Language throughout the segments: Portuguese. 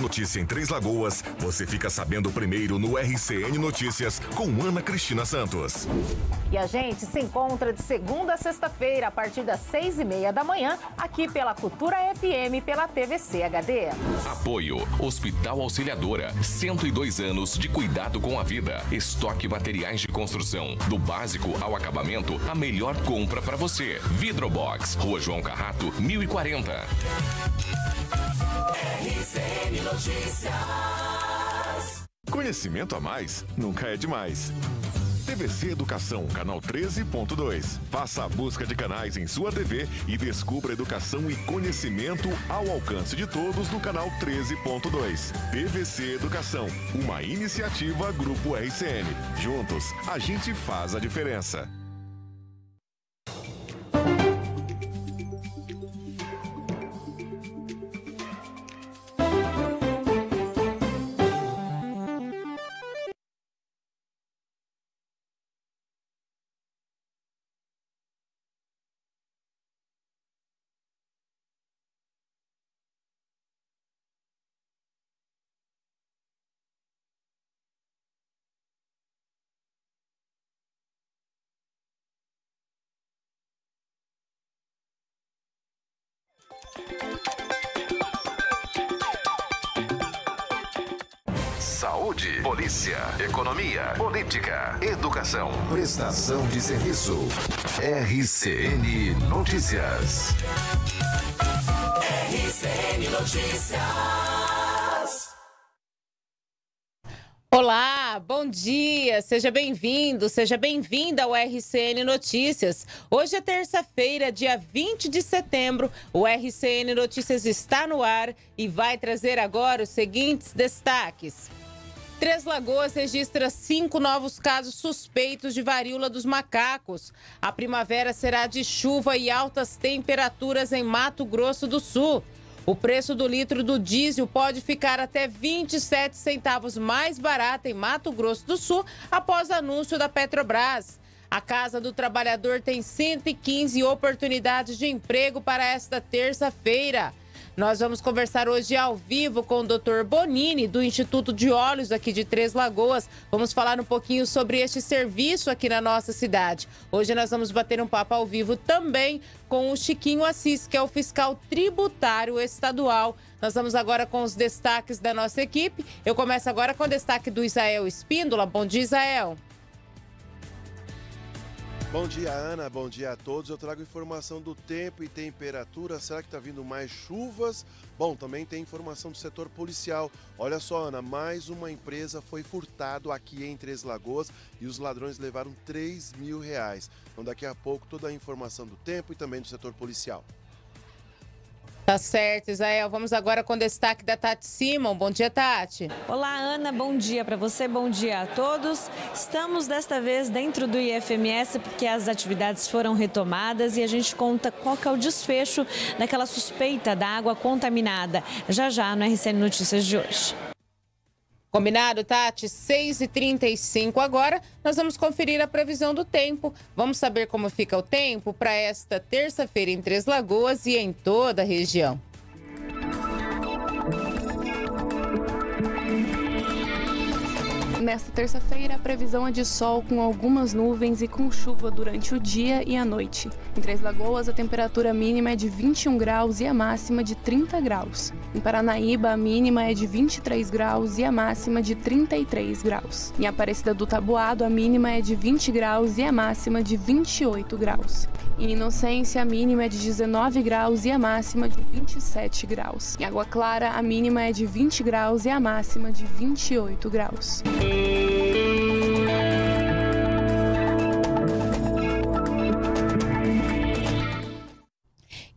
Notícia em Três Lagoas, você fica sabendo primeiro no RCN Notícias com Ana Cristina Santos. E a gente se encontra de segunda a sexta-feira, a partir das seis e meia da manhã, aqui pela Cultura FM, pela TVC HD. Apoio Hospital Auxiliadora, 102 anos de cuidado com a vida. Estoque materiais de construção, do básico ao acabamento, a melhor compra para você. Vidrobox, Rua João Carrato, 1040. RCN Notícias. Conhecimento a mais nunca é demais. TVC Educação, canal 13.2. Faça a busca de canais em sua TV e descubra educação e conhecimento ao alcance de todos no canal 13.2. TVC Educação, uma iniciativa Grupo RCN. Juntos, a gente faz a diferença. Saúde, polícia, economia, política, educação. Prestação de serviço. RCN Notícias. RCN Notícias. Bom dia, seja bem-vindo, seja bem-vinda ao RCN Notícias. Hoje é terça-feira, dia 20 de setembro. O RCN Notícias está no ar e vai trazer agora os seguintes destaques. Três Lagoas registra cinco novos casos suspeitos de varíola dos macacos. A primavera será de chuva e altas temperaturas em Mato Grosso do Sul. O preço do litro do diesel pode ficar até 27 centavos mais barato em Mato Grosso do Sul após anúncio da Petrobras. A Casa do Trabalhador tem 115 oportunidades de emprego para esta terça-feira. Nós vamos conversar hoje ao vivo com o Dr. Bonini, do Instituto de Olhos aqui de Três Lagoas. Vamos falar um pouquinho sobre este serviço aqui na nossa cidade. Hoje nós vamos bater um papo ao vivo também com o Chiquinho Assis, que é o fiscal tributário estadual. Nós vamos agora com os destaques da nossa equipe. Eu começo agora com o destaque do Israel Espíndola. Bom dia, Israel. Bom dia, Ana. Bom dia a todos. Eu trago informação do tempo e temperatura. Será que está vindo mais chuvas? Bom, também tem informação do setor policial. Olha só, Ana, mais uma empresa foi furtado aqui em Três Lagoas e os ladrões levaram 3 mil reais. Então, daqui a pouco, toda a informação do tempo e também do setor policial. Tá certo, Israel. Vamos agora com o destaque da Tati Simon. Bom dia, Tati. Olá, Ana. Bom dia para você, bom dia a todos. Estamos desta vez dentro do IFMS porque as atividades foram retomadas e a gente conta qual é o desfecho daquela suspeita da água contaminada. Já já no RCN Notícias de hoje. Combinado, Tati? 6h35 agora. Nós vamos conferir a previsão do tempo. Vamos saber como fica o tempo para esta terça-feira em Três Lagoas e em toda a região. Nesta terça-feira, a previsão é de sol com algumas nuvens e com chuva durante o dia e a noite. Em Três Lagoas, a temperatura mínima é de 21 graus e a máxima de 30 graus. Em Paranaíba, a mínima é de 23 graus e a máxima de 33 graus. Em Aparecida do Tabuado, a mínima é de 20 graus e a máxima de 28 graus. Em Inocência, a mínima é de 19 graus e a máxima de 27 graus. Em Água Clara, a mínima é de 20 graus e a máxima de 28 graus.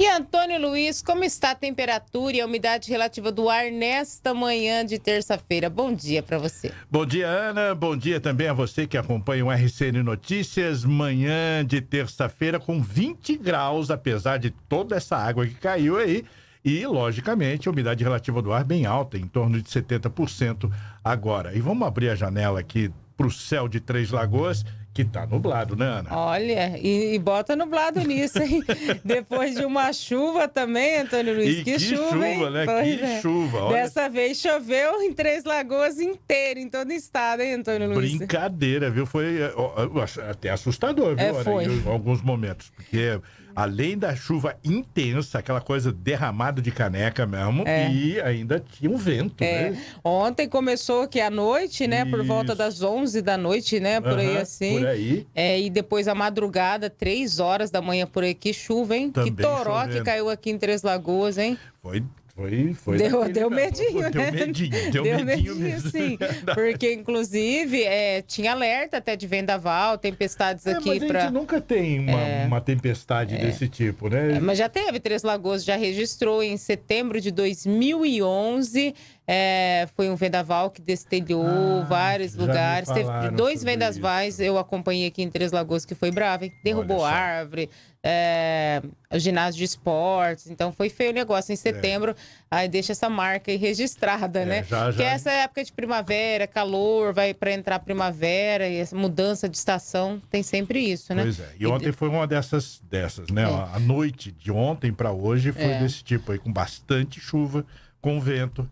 E Antônio Luiz, como está a temperatura e a umidade relativa do ar nesta manhã de terça-feira? Bom dia para você. Bom dia, Ana. Bom dia também a você que acompanha o RCN Notícias. Manhã de terça-feira com 20 graus, apesar de toda essa água que caiu aí. E, logicamente, a umidade relativa do ar bem alta, em torno de 70% agora. E vamos abrir a janela aqui para o céu de Três Lagoas, que tá nublado, né, Ana? Olha, e, e bota nublado nisso, hein? Depois de uma chuva também, Antônio Luiz. E que, que chuva, chuva, hein? né? Pois Que é. chuva, olha. Dessa vez choveu em Três Lagoas inteiro, em todo o estado, hein, Antônio Luiz? Brincadeira, viu? Foi ó, até assustador, viu, É, Ana, foi. em alguns momentos. Porque além da chuva intensa, aquela coisa derramada de caneca mesmo, É. e ainda tinha um vento, É, né? ontem começou aqui à noite, né? Por volta Isso. das 11 da noite, né? Por aí Aham, assim. Por aí. É, e depois a madrugada, três horas da manhã por aí, que chuva, hein? Também que toró que caiu aqui em Três Lagoas, hein? Foi, foi, foi. Deu, deu mesmo. medinho, Deu né? medinho, deu, medinho, mesmo. sim. Porque, inclusive, é, tinha alerta até de vendaval, tempestades É, aqui mas a para. gente nunca tem uma, uma tempestade desse tipo, né? É, mas já teve, Três Lagoas já registrou em setembro de 2011. É, foi um vendaval que destelhou Ah, vários lugares. Teve dois vendavais, eu acompanhei aqui em Três Lagoas, que foi bravo, hein? Derrubou árvore, é, ginásio de esportes. Então foi feio o negócio em setembro. Aí deixa essa marca aí registrada, É, né? já- Porque já- essa época de primavera, calor, vai para entrar primavera e essa mudança de estação, tem sempre isso, né? Pois é. E ontem foi uma dessas, dessas, né? É. A noite de ontem para hoje foi É. desse tipo aí, com bastante chuva, com vento.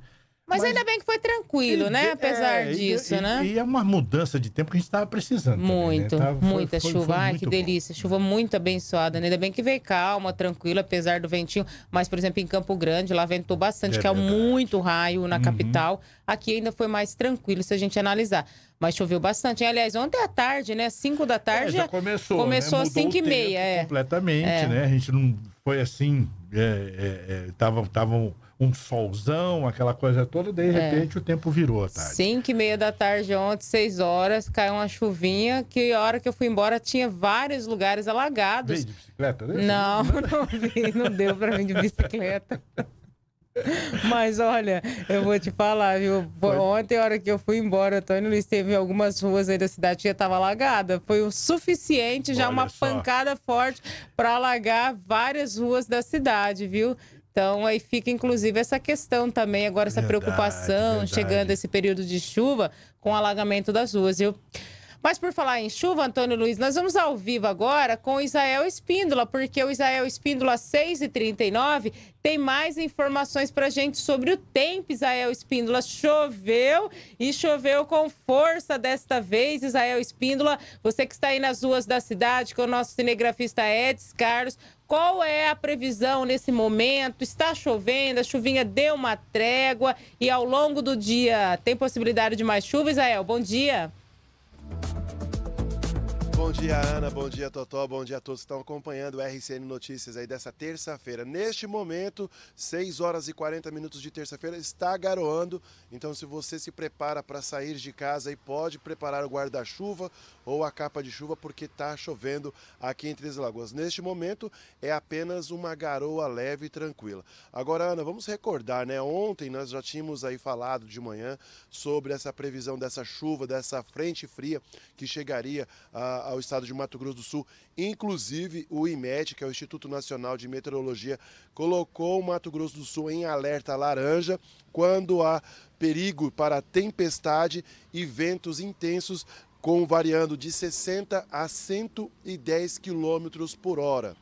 Mas, ainda bem que foi tranquilo, né? E- Apesar é, disso, e, né? E é uma mudança de tempo que a gente estava precisando. também, né? Muito, Tava- muita foi- chuva. foi Ai, muito que bom. delícia. Chuva muito abençoada, né? Ainda bem que veio calma, tranquila, apesar do ventinho. Mas, por exemplo, em Campo Grande, lá ventou bastante, É caiu verdade. muito raio na Uhum. capital. Aqui ainda foi mais tranquilo, se a gente analisar. Mas choveu bastante. Aliás, ontem à tarde, né? 5 da É, tarde. já começou. começou né? às Mudou cinco e o tempo meia, é. Completamente, É. né? A gente não foi assim. É, é, é, tava um, solzão, aquela coisa toda, de repente o tempo virou tarde. 5 e meia da tarde ontem, 6 horas, caiu uma chuvinha que a hora que eu fui embora tinha vários lugares alagados. Veio de bicicleta, né? Não, não vi, não deu pra mim de bicicleta. Mas olha, eu vou te falar, viu? Ontem, a hora que eu fui embora, Antônio Luiz teve algumas ruas aí da cidade que já tava alagada. Foi o suficiente, já Olha uma só. pancada forte para alagar várias ruas da cidade, viu? Então aí fica inclusive essa questão também, agora essa Verdade, preocupação, verdade. chegando esse período de chuva com o alagamento das ruas, viu? Mas por falar em chuva, Antônio Luiz, nós vamos ao vivo agora com o Isael Espíndola, porque o Isael Espíndola, 6h39, tem mais informações pra gente sobre o tempo, Isael Espíndola. Choveu e choveu com força desta vez, Isael Espíndola. Você que está aí nas ruas da cidade, com o nosso cinegrafista Edson Carlos. Qual é a previsão nesse momento? Está chovendo, a chuvinha deu uma trégua e ao longo do dia tem possibilidade de mais chuva, Isael? Bom dia. Bom dia, Ana. Bom dia, Totó. Bom dia a todos que estão acompanhando o RCN Notícias aí dessa terça-feira. Neste momento, 6 horas e 40 minutos de terça-feira, está garoando. Então, se você se prepara para sair de casa, aí pode preparar o guarda-chuva ou a capa de chuva, porque está chovendo aqui em Três Lagoas. Neste momento, é apenas uma garoa leve e tranquila. Agora, Ana, vamos recordar, né? Ontem nós já tínhamos aí falado de manhã sobre essa previsão dessa chuva, dessa frente fria que chegaria a, ao estado de Mato Grosso do Sul. Inclusive, o IMET, que é o Instituto Nacional de Meteorologia, colocou o Mato Grosso do Sul em alerta laranja quando há perigo para tempestade e ventos intensos com variando de 60 a 110 quilômetros por hora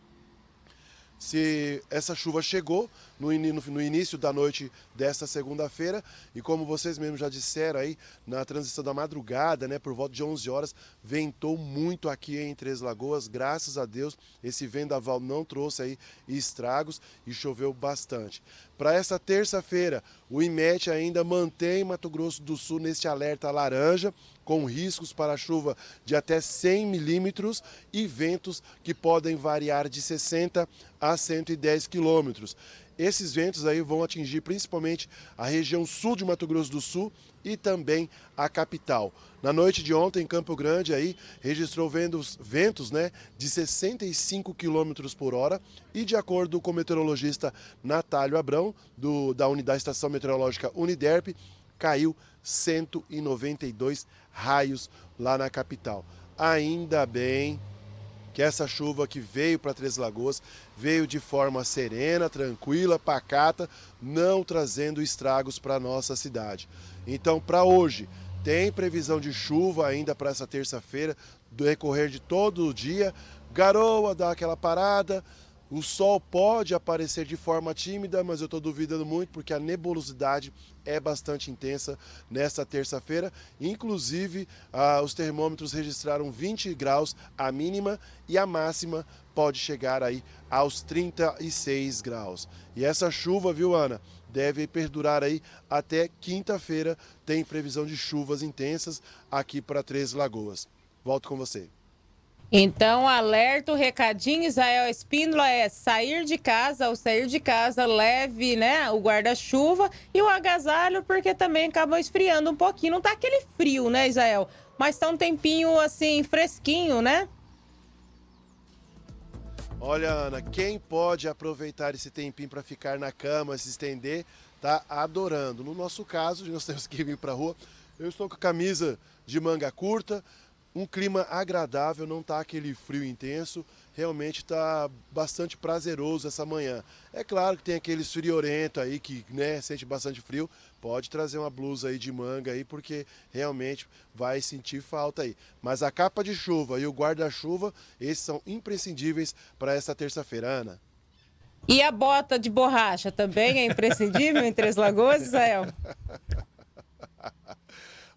se essa chuva chegou no, ini- no- início da noite desta segunda-feira e como vocês mesmos já disseram aí na transição da madrugada, né, por volta de 11 horas, ventou muito aqui em Três Lagoas. Graças a Deus, esse vendaval não trouxe aí estragos e choveu bastante. Para essa terça-feira, o IMET ainda mantém Mato Grosso do Sul neste alerta laranja, com riscos para chuva de até 100 milímetros e ventos que podem variar de 60 a 110 quilômetros. Esses ventos aí vão atingir principalmente a região sul de Mato Grosso do Sul e também a capital. Na noite de ontem, em Campo Grande, aí registrou ventos, né, de 65 quilômetros por hora e, de acordo com o meteorologista Natálio Abrão, do, da, uni- da Estação Meteorológica Uniderp, caiu 192 raios lá na capital. Ainda bem que essa chuva que veio para Três Lagoas veio de forma serena, tranquila, pacata, não trazendo estragos para nossa cidade. Então, para hoje, Tem previsão de chuva ainda para essa terça-feira, do decorrer de todo o dia. Garoa dá aquela parada, o sol pode aparecer de forma tímida, mas eu estou duvidando muito porque a nebulosidade é bastante intensa nesta terça-feira. Inclusive, ah, os termômetros registraram 20 graus a mínima e a máxima pode chegar aí aos 36 graus. E essa chuva, viu, Ana, deve perdurar aí até quinta-feira. Tem previsão de chuvas intensas aqui para Três Lagoas. Volto com você. Então, alerta, o recadinho, Israel Espíndola, é sair de casa, ao sair de casa, leve né, o guarda-chuva e o agasalho, porque também acaba esfriando um pouquinho. Não tá aquele frio, né, Israel? Mas tá um tempinho, assim, fresquinho, né? Olha, Ana, quem pode aproveitar esse tempinho para ficar na cama, se estender, tá adorando. No nosso caso, nós temos que vir para rua. Eu estou com a camisa de manga curta, um clima agradável, não está aquele frio intenso, realmente está bastante prazeroso essa manhã. É claro que tem aqueles friorento aí que né, sente bastante frio, pode trazer uma blusa aí de manga aí, porque realmente vai sentir falta aí. Mas a capa de chuva e o guarda-chuva, esses são imprescindíveis para essa terça-feira, Ana. E a bota de borracha também é imprescindível em Três Lagoas, Israel?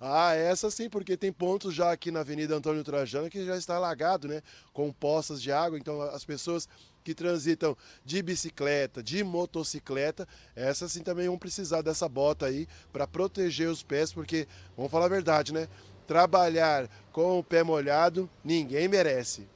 Ah, essa sim, porque tem pontos já aqui na Avenida Antônio Trajano que já está alagado, né? Com poças de água. Então as pessoas que transitam de bicicleta, de motocicleta, essas sim também vão precisar dessa bota aí para proteger os pés, porque, vamos falar a verdade, né? Trabalhar com o pé molhado, ninguém merece.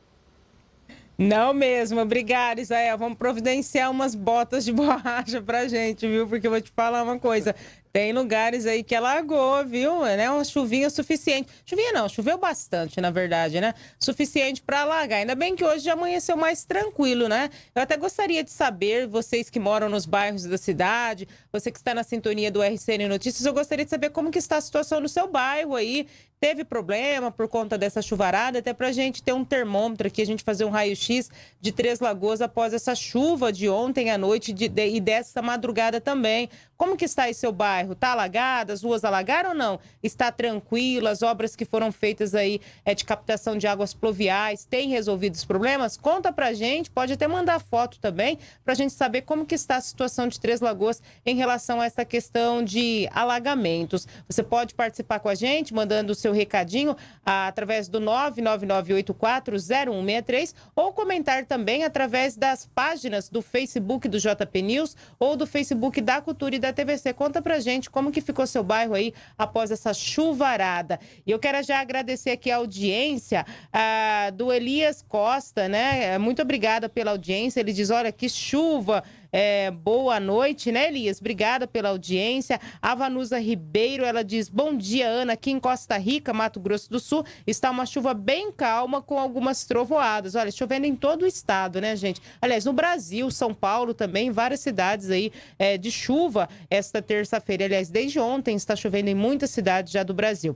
Não mesmo, obrigada, Isael. Vamos providenciar umas botas de borracha pra gente, viu? Porque eu vou te falar uma coisa. Tem lugares aí que alagou, viu? É né? Uma chuvinha suficiente. Chuvinha não, choveu bastante, na verdade, né? Suficiente para alagar. Ainda bem que hoje já amanheceu mais tranquilo, né? Eu até gostaria de saber, vocês que moram nos bairros da cidade, você que está na sintonia do RCN Notícias, eu gostaria de saber como que está a situação no seu bairro aí. Teve problema por conta dessa chuvarada, até para a gente ter um termômetro aqui, a gente fazer um raio-x de Três Lagoas após essa chuva de ontem à noite de, de, e dessa madrugada também. Como que está aí seu bairro? Está alagado? As ruas alagaram ou não? Está tranquilo? As obras que foram feitas aí é, de captação de águas pluviais têm resolvido os problemas? Conta pra gente, pode até mandar foto também, pra gente saber como que está a situação de Três Lagoas em relação a essa questão de alagamentos. Você pode participar com a gente, mandando o seu recadinho ah, através do 999840163 ou comentar também através das páginas do Facebook do JP News ou do Facebook da Cultura e da TVC. Conta pra gente como que ficou seu bairro aí após essa chuvarada. E eu quero já agradecer aqui a audiência ah, do Elias Costa, né? Muito obrigada pela audiência. Ele diz: olha, que chuva. É, boa noite, né, Elias? Obrigada pela audiência. A Vanusa Ribeiro, ela diz: Bom dia, Ana. Aqui em Costa Rica, Mato Grosso do Sul, está uma chuva bem calma com algumas trovoadas. Olha, chovendo em todo o estado, né, gente? Aliás, no Brasil, São Paulo também, várias cidades aí é, de chuva esta terça-feira. Aliás, desde ontem está chovendo em muitas cidades já do Brasil.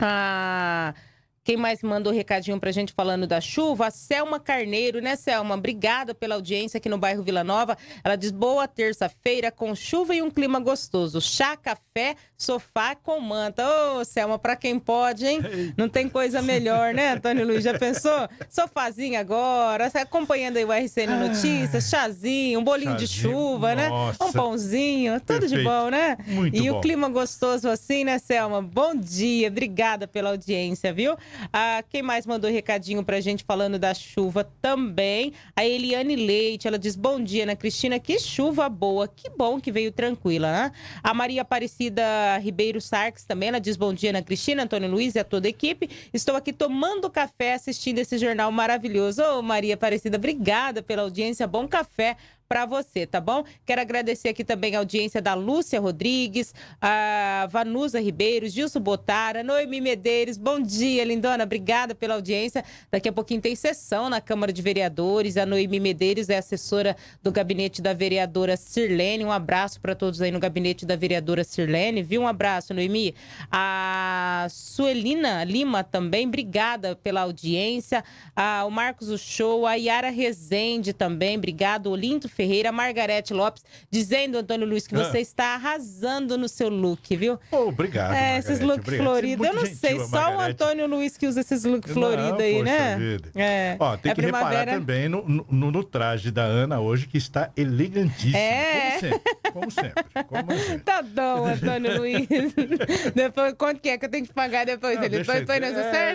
Ah. Quem mais mandou recadinho pra gente falando da chuva? A Selma Carneiro, né, Selma? Obrigada pela audiência aqui no bairro Vila Nova. Ela diz: boa terça-feira, com chuva e um clima gostoso. Chá, café, sofá com manta. Ô, oh, Selma, pra quem pode, hein? Não tem coisa melhor, né, Antônio Luiz? Já pensou? Sofazinho agora, acompanhando aí o RCN Notícias, chazinho, um bolinho chazinho, de chuva, né? nossa. né? Um pãozinho, tudo Perfeito. de bom, né? Muito e bom. o clima gostoso assim, né, Selma? Bom dia, obrigada pela audiência, viu? Ah, quem mais mandou recadinho pra gente falando da chuva também? A Eliane Leite, ela diz: Bom dia, Ana Cristina, que chuva boa, que bom que veio tranquila, né? A Maria Aparecida Ribeiro Sarques também, ela diz: Bom dia, Ana Cristina, Antônio Luiz e a toda a equipe. Estou aqui tomando café, assistindo esse jornal maravilhoso. Ô, Maria Aparecida, obrigada pela audiência, bom café para você, tá bom? Quero agradecer aqui também a audiência da Lúcia Rodrigues, a Vanusa Ribeiro, Gilson Botara, Noemi Medeiros. Bom dia, lindona. Obrigada pela audiência. Daqui a pouquinho tem sessão na Câmara de Vereadores. A Noemi Medeiros é assessora do gabinete da vereadora Sirlene. Um abraço para todos aí no gabinete da vereadora Sirlene, viu? Um abraço, Noemi. A Suelina Lima também, obrigada pela audiência. A, o Marcos Show, a Yara Rezende também, obrigado. Olinto Ferreira, Margarete Lopes, dizendo, Antônio Luiz, que Ah. você está arrasando no seu look, viu? obrigado. É, esses looks obrigado. floridos. É Eu não muito sei, gentil, só o. Antônio Luiz que usa esses looks floridos aí, né? vida. É. Ó, tem É que reparar primavera. também no, no- no traje da Ana hoje, que está elegantíssimo. É. Como sempre. Como sempre. Tá bom, Antônio Luiz. depois, quanto que é que eu tenho que pagar depois? Não, Ele depois, aí. depois nós É,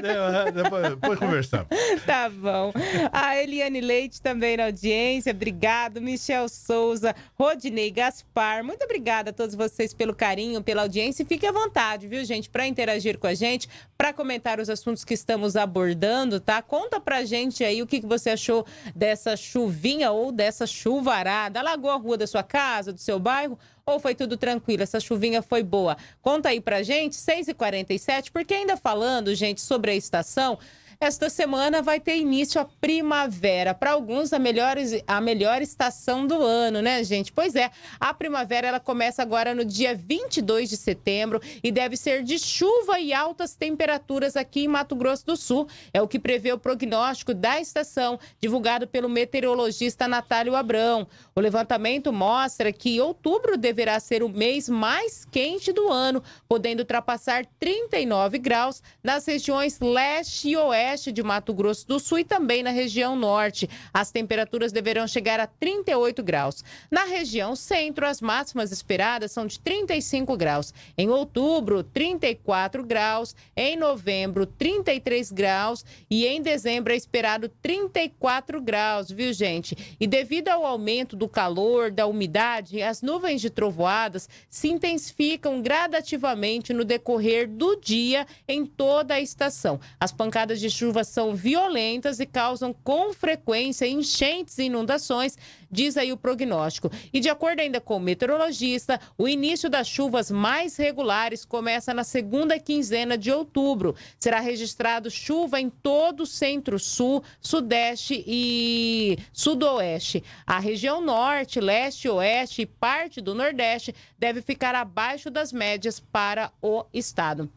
é, Depois, depois conversamos. Tá bom. A Eliane Leite também na audiência, obrigado. Michel Souza, Rodinei Gaspar, muito obrigada a todos vocês pelo carinho, pela audiência. E fique à vontade, viu, gente, para interagir com a gente, para comentar os assuntos que estamos abordando, tá? Conta pra gente aí o que que você achou dessa chuvinha ou dessa chuvarada. Alagou a rua da sua casa, do seu bairro? Ou foi tudo tranquilo? Essa chuvinha foi boa? Conta aí pra gente, 6h47, porque ainda falando, gente, sobre a estação, esta semana vai ter início a primavera. Para alguns, a melhor, a melhor estação do ano, né, gente? Pois é, a primavera ela começa agora no dia 22 de setembro e deve ser de chuva e altas temperaturas aqui em Mato Grosso do Sul. É o que prevê o prognóstico da estação, divulgado pelo meteorologista Natálio Abrão. O levantamento mostra que outubro deverá ser o mês mais quente do ano, podendo ultrapassar 39 graus nas regiões leste e oeste de Mato Grosso do Sul e também na região norte. As temperaturas deverão chegar a 38 graus. Na região centro, as máximas esperadas são de 35 graus. Em outubro, 34 graus. Em novembro, 33 graus. E em dezembro é esperado 34 graus, viu, gente? E devido ao aumento do calor, da umidade, as nuvens de trovoadas se intensificam gradativamente no decorrer do dia em toda a estação. As pancadas de chuva são violentas e causam com frequência enchentes e inundações, diz aí o prognóstico. E de acordo ainda com o meteorologista, o início das chuvas mais regulares começa na segunda quinzena de outubro. Será registrado chuva em todo o centro-sul, sudeste e sudoeste. A região norte, leste, oeste e parte do nordeste deve ficar abaixo das médias para o estado.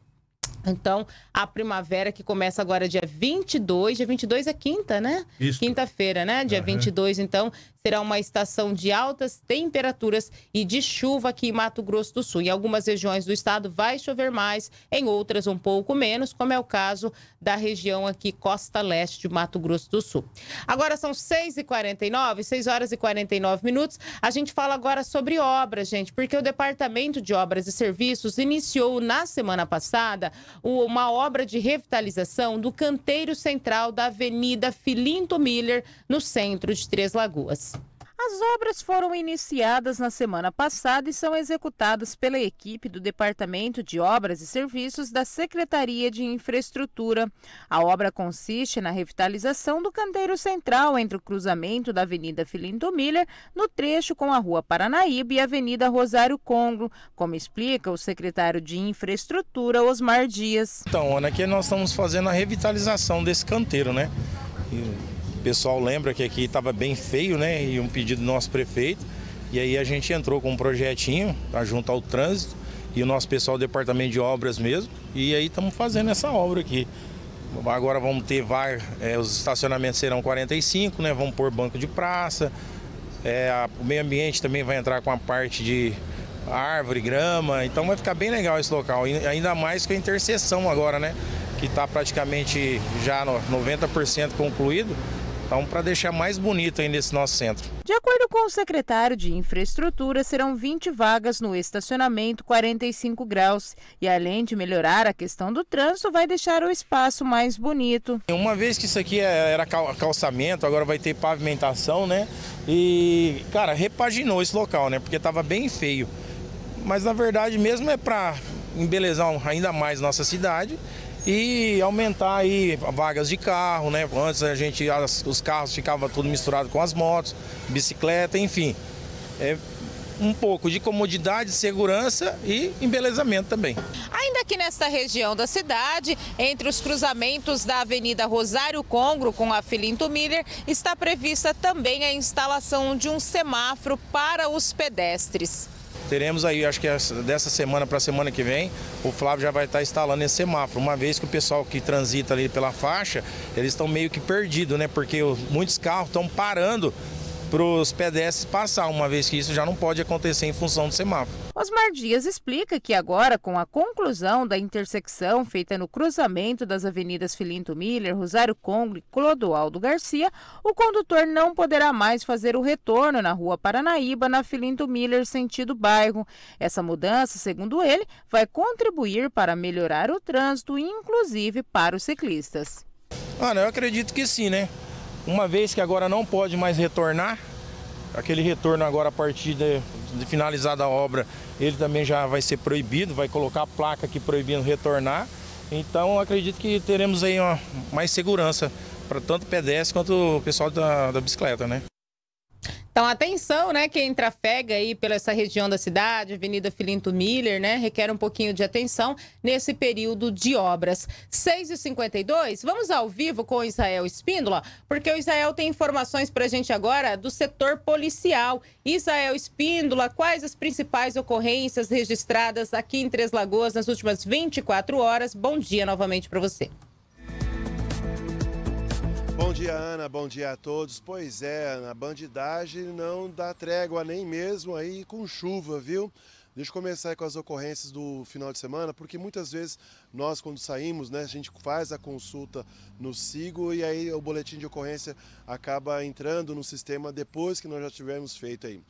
Então, a primavera que começa agora dia 22, dia 22 é quinta, né? Quinta-feira, né? Dia Aham. 22, então, será uma estação de altas temperaturas e de chuva aqui em Mato Grosso do Sul. Em algumas regiões do estado vai chover mais, em outras um pouco menos, como é o caso da região aqui costa leste de Mato Grosso do Sul. Agora são 6h49, 6 horas e 49 minutos. A gente fala agora sobre obras, gente, porque o Departamento de Obras e Serviços iniciou na semana passada uma obra de revitalização do canteiro central da Avenida Filinto Miller, no centro de Três Lagoas. As obras foram iniciadas na semana passada e são executadas pela equipe do Departamento de Obras e Serviços da Secretaria de Infraestrutura. A obra consiste na revitalização do canteiro central entre o cruzamento da Avenida Filinto Miller, no trecho com a Rua Paranaíba e a Avenida Rosário Congro, como explica o secretário de Infraestrutura, Osmar Dias. Então, Ana, aqui nós estamos fazendo a revitalização desse canteiro, né? E pessoal lembra que aqui estava bem feio, né? E um pedido do nosso prefeito. E aí a gente entrou com um projetinho para junto ao trânsito e o nosso pessoal do departamento de obras mesmo. E aí estamos fazendo essa obra aqui. Agora vamos ter vaga, é, os estacionamentos serão 45, né? Vamos pôr banco de praça. É, a- o meio ambiente também vai entrar com a parte de árvore, grama. Então vai ficar bem legal esse local. E ainda mais com a interseção agora, né? Que está praticamente já no 90% concluído. Então, para deixar mais bonito ainda esse nosso centro. De acordo com o secretário de Infraestrutura, serão 20 vagas no estacionamento 45 graus. E além de melhorar a questão do trânsito, vai deixar o espaço mais bonito. Uma vez que isso aqui é- era cal- calçamento, agora vai ter pavimentação, né? E, cara, repaginou esse local, né? Porque estava bem feio. Mas na verdade mesmo é para embelezar ainda mais nossa cidade e aumentar aí vagas de carro, né? Antes a gente as- os carros ficavam tudo misturado com as motos, bicicleta, enfim. É um pouco de comodidade, segurança e embelezamento também. Ainda aqui nesta região da cidade, entre os cruzamentos da Avenida Rosário Congro com a Filinto Miller, está prevista também a instalação de um semáforo para os pedestres. Teremos aí, acho que essa- dessa semana para a semana que vem, o Flávio já vai estar instalando esse semáforo, uma vez que o pessoal que transita ali pela faixa, eles estão meio que perdidos, né? Porque muitos carros estão parando para os pedestres passar, uma vez que isso já não pode acontecer em função do semáforo. Osmar Dias explica que agora, com a conclusão da intersecção feita no cruzamento das avenidas Filinto Miller, Rosário Congo e Clodoaldo Garcia, o condutor não poderá mais fazer o retorno na rua Paranaíba, na Filinto Miller, sentido bairro. Essa mudança, segundo ele, vai contribuir para melhorar o trânsito, inclusive para os ciclistas. Eu acredito que sim, né? Uma vez que agora não pode mais retornar, aquele retorno agora a partir de finalizada a obra, ele também já vai ser proibido, vai colocar a placa aqui proibindo retornar. Então acredito que teremos aí uma, mais segurança para tanto pedestre quanto o pessoal da, da bicicleta, né? Então, atenção, né? Quem trafega aí pela essa região da cidade, Avenida Filinto Miller, né? Requer um pouquinho de atenção nesse período de obras. 6h52, vamos ao vivo com o Israel Espíndola, porque o Israel tem informações para a gente agora do setor policial. Israel Espíndola, quais as principais ocorrências registradas aqui em Três Lagoas nas últimas 24 horas? Bom dia novamente para você. Bom dia, Ana. Bom dia a todos. Pois é, a bandidagem não dá trégua nem mesmo aí com chuva, viu? Deixa eu começar com as ocorrências do final de semana, porque muitas vezes nós, quando saímos, né, a gente faz a consulta no SIGO e aí o boletim de ocorrência acaba entrando no sistema depois que nós já tivermos feito aí.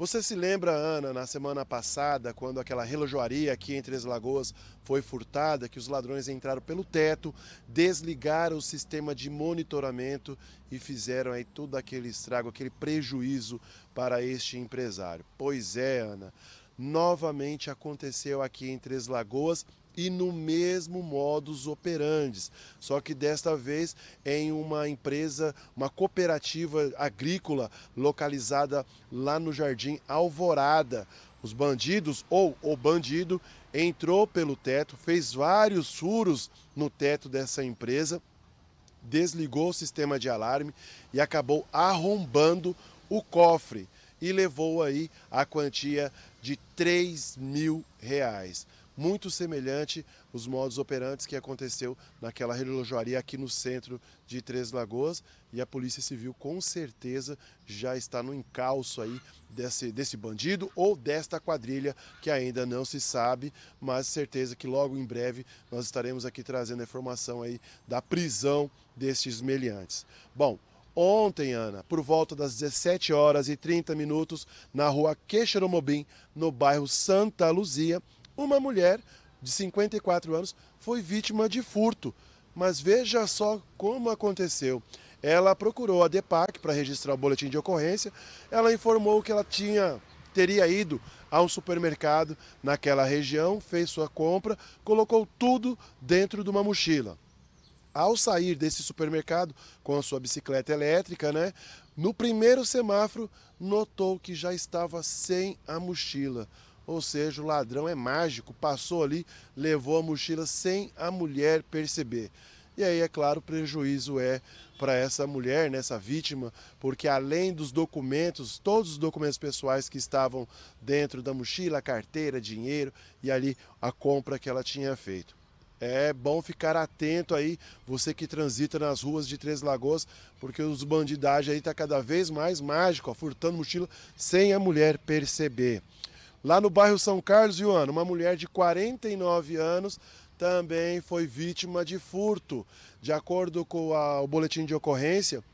Você se lembra, Ana, na semana passada, quando aquela relojoaria aqui em Três Lagoas foi furtada, que os ladrões entraram pelo teto, desligaram o sistema de monitoramento e fizeram aí todo aquele estrago, aquele prejuízo para este empresário? Pois é, Ana, novamente aconteceu aqui em Três Lagoas e no mesmo modus operandi, só que desta vez em uma empresa, uma cooperativa agrícola localizada lá no Jardim Alvorada. Os bandidos ou o bandido entrou pelo teto, fez vários furos no teto dessa empresa, desligou o sistema de alarme e acabou arrombando o cofre e levou aí a quantia de 3 mil reais muito semelhante os modos operantes que aconteceu naquela relojoaria aqui no centro de Três Lagoas e a Polícia Civil com certeza já está no encalço aí desse, desse bandido ou desta quadrilha que ainda não se sabe, mas certeza que logo em breve nós estaremos aqui trazendo a informação aí da prisão destes meliantes. Bom, Ontem, Ana, por volta das 17 horas e 30 minutos, na rua Queixeromobim, no bairro Santa Luzia, uma mulher de 54 anos foi vítima de furto. Mas veja só como aconteceu. Ela procurou a DEPAC para registrar o boletim de ocorrência. Ela informou que ela tinha teria ido a um supermercado naquela região, fez sua compra, colocou tudo dentro de uma mochila. Ao sair desse supermercado com a sua bicicleta elétrica, né, no primeiro semáforo notou que já estava sem a mochila. Ou seja, o ladrão é mágico, passou ali, levou a mochila sem a mulher perceber. E aí, é claro, o prejuízo é para essa mulher, nessa vítima, porque além dos documentos, todos os documentos pessoais que estavam dentro da mochila, carteira, dinheiro e ali a compra que ela tinha feito. É bom ficar atento aí, você que transita nas ruas de Três Lagoas, porque os bandidagem aí tá cada vez mais mágico, ó, furtando mochila sem a mulher perceber. Lá no bairro São Carlos, Joana, uma mulher de 49 anos também foi vítima de furto. De acordo com a, o boletim de ocorrência,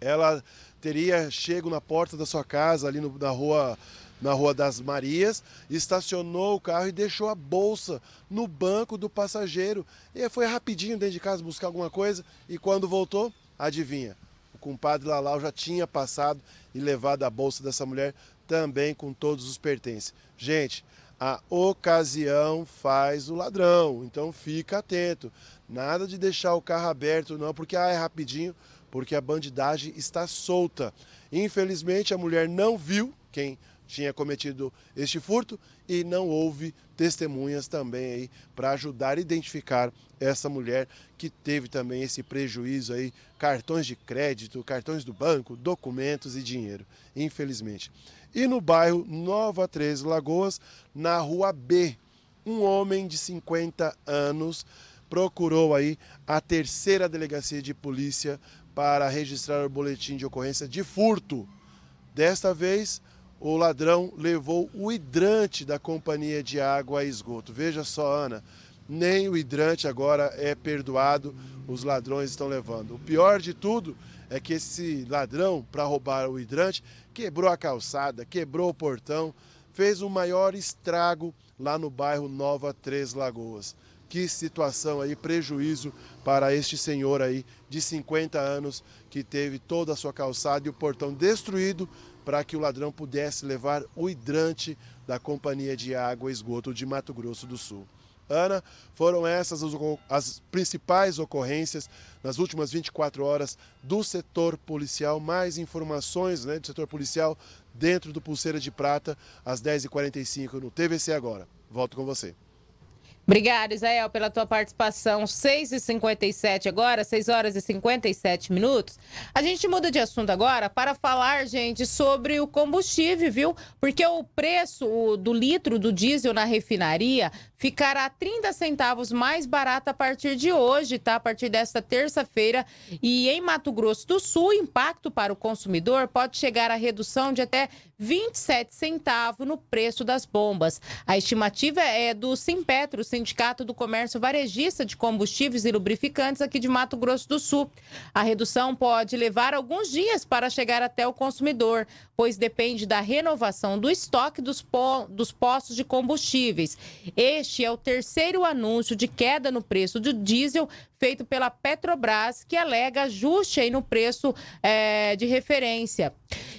ela teria chego na porta da sua casa, ali no, na rua na Rua das Marias, estacionou o carro e deixou a bolsa no banco do passageiro. E foi rapidinho dentro de casa buscar alguma coisa e quando voltou, adivinha? O compadre Lalau já tinha passado e levado a bolsa dessa mulher também com todos os pertences. Gente, a ocasião faz o ladrão, então fica atento. Nada de deixar o carro aberto não, porque ah, é rapidinho, porque a bandidagem está solta. Infelizmente a mulher não viu quem tinha cometido este furto e não houve testemunhas também aí para ajudar a identificar essa mulher que teve também esse prejuízo aí, cartões de crédito, cartões do banco, documentos e dinheiro, infelizmente. E no bairro Nova Três Lagoas, na rua B, um homem de 50 anos procurou aí a terceira delegacia de polícia para registrar o boletim de ocorrência de furto Desta vez, o ladrão levou o hidrante da companhia de água e esgoto. Veja só, Ana, nem o hidrante agora é perdoado, os ladrões estão levando. O pior de tudo é que esse ladrão, para roubar o hidrante, quebrou a calçada, quebrou o portão, fez o maior estrago lá no bairro Nova Três Lagoas. Que situação aí, prejuízo para este senhor aí de 50 anos que teve toda a sua calçada e o portão destruído para que o ladrão pudesse levar o hidrante da Companhia de Água e Esgoto de Mato Grosso do Sul. Ana, foram essas as, principais ocorrências nas últimas 24 horas do setor policial. Mais informações né, do setor policial dentro do Pulseira de Prata, às 10h45 no TVC Agora. Volto com você. Obrigada, Israel, pela tua participação. 6h57 agora, 6 horas e 57 minutos. A gente muda de assunto agora para falar, gente, sobre o combustível, viu? Porque o preço do litro do diesel na refinaria ficará 30 centavos mais barato a partir de hoje, tá? A partir desta terça-feira. E em Mato Grosso do Sul, o impacto para o consumidor pode chegar a redução de até 27 centavos no preço das bombas. A estimativa é do Simpetro, Sindicato do Comércio Varejista de Combustíveis e Lubrificantes aqui de Mato Grosso do Sul. A redução pode levar alguns dias para chegar até o consumidor, pois depende da renovação do estoque dos, po dos postos de combustíveis. Este é o terceiro anúncio de queda no preço do diesel feito pela Petrobras, que alega ajuste no preço é, de referência.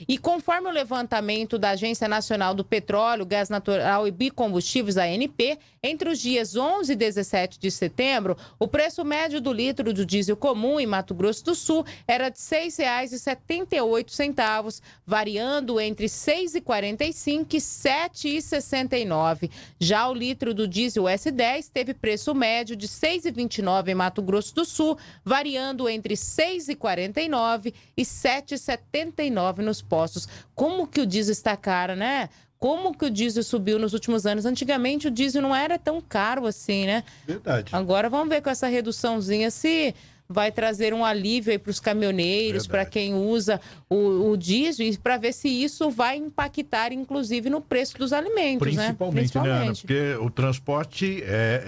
E conforme o levantamento da Agência Nacional do Petróleo, Gás Natural e Bicombustíveis, ANP, entre os dias 11 e 17 de setembro, o preço médio do litro do diesel comum em Mato Grosso do Sul era de R$ 6,78, variando entre R$ 6,45 e R$ 7,69. Já o litro do diesel S10 teve preço médio de R$ 6,29 em Mato Grosso do Sul, variando entre 6,49 e 7,79 nos postos. Como que o diesel está caro, né? Como que o diesel subiu nos últimos anos? Antigamente o diesel não era tão caro assim, né? Verdade. Agora vamos ver com essa reduçãozinha se vai trazer um alívio aí para os caminhoneiros, para quem usa o, o diesel, e para ver se isso vai impactar, inclusive, no preço dos alimentos, Principalmente, né? Principalmente, né, Ana? Porque o transporte é,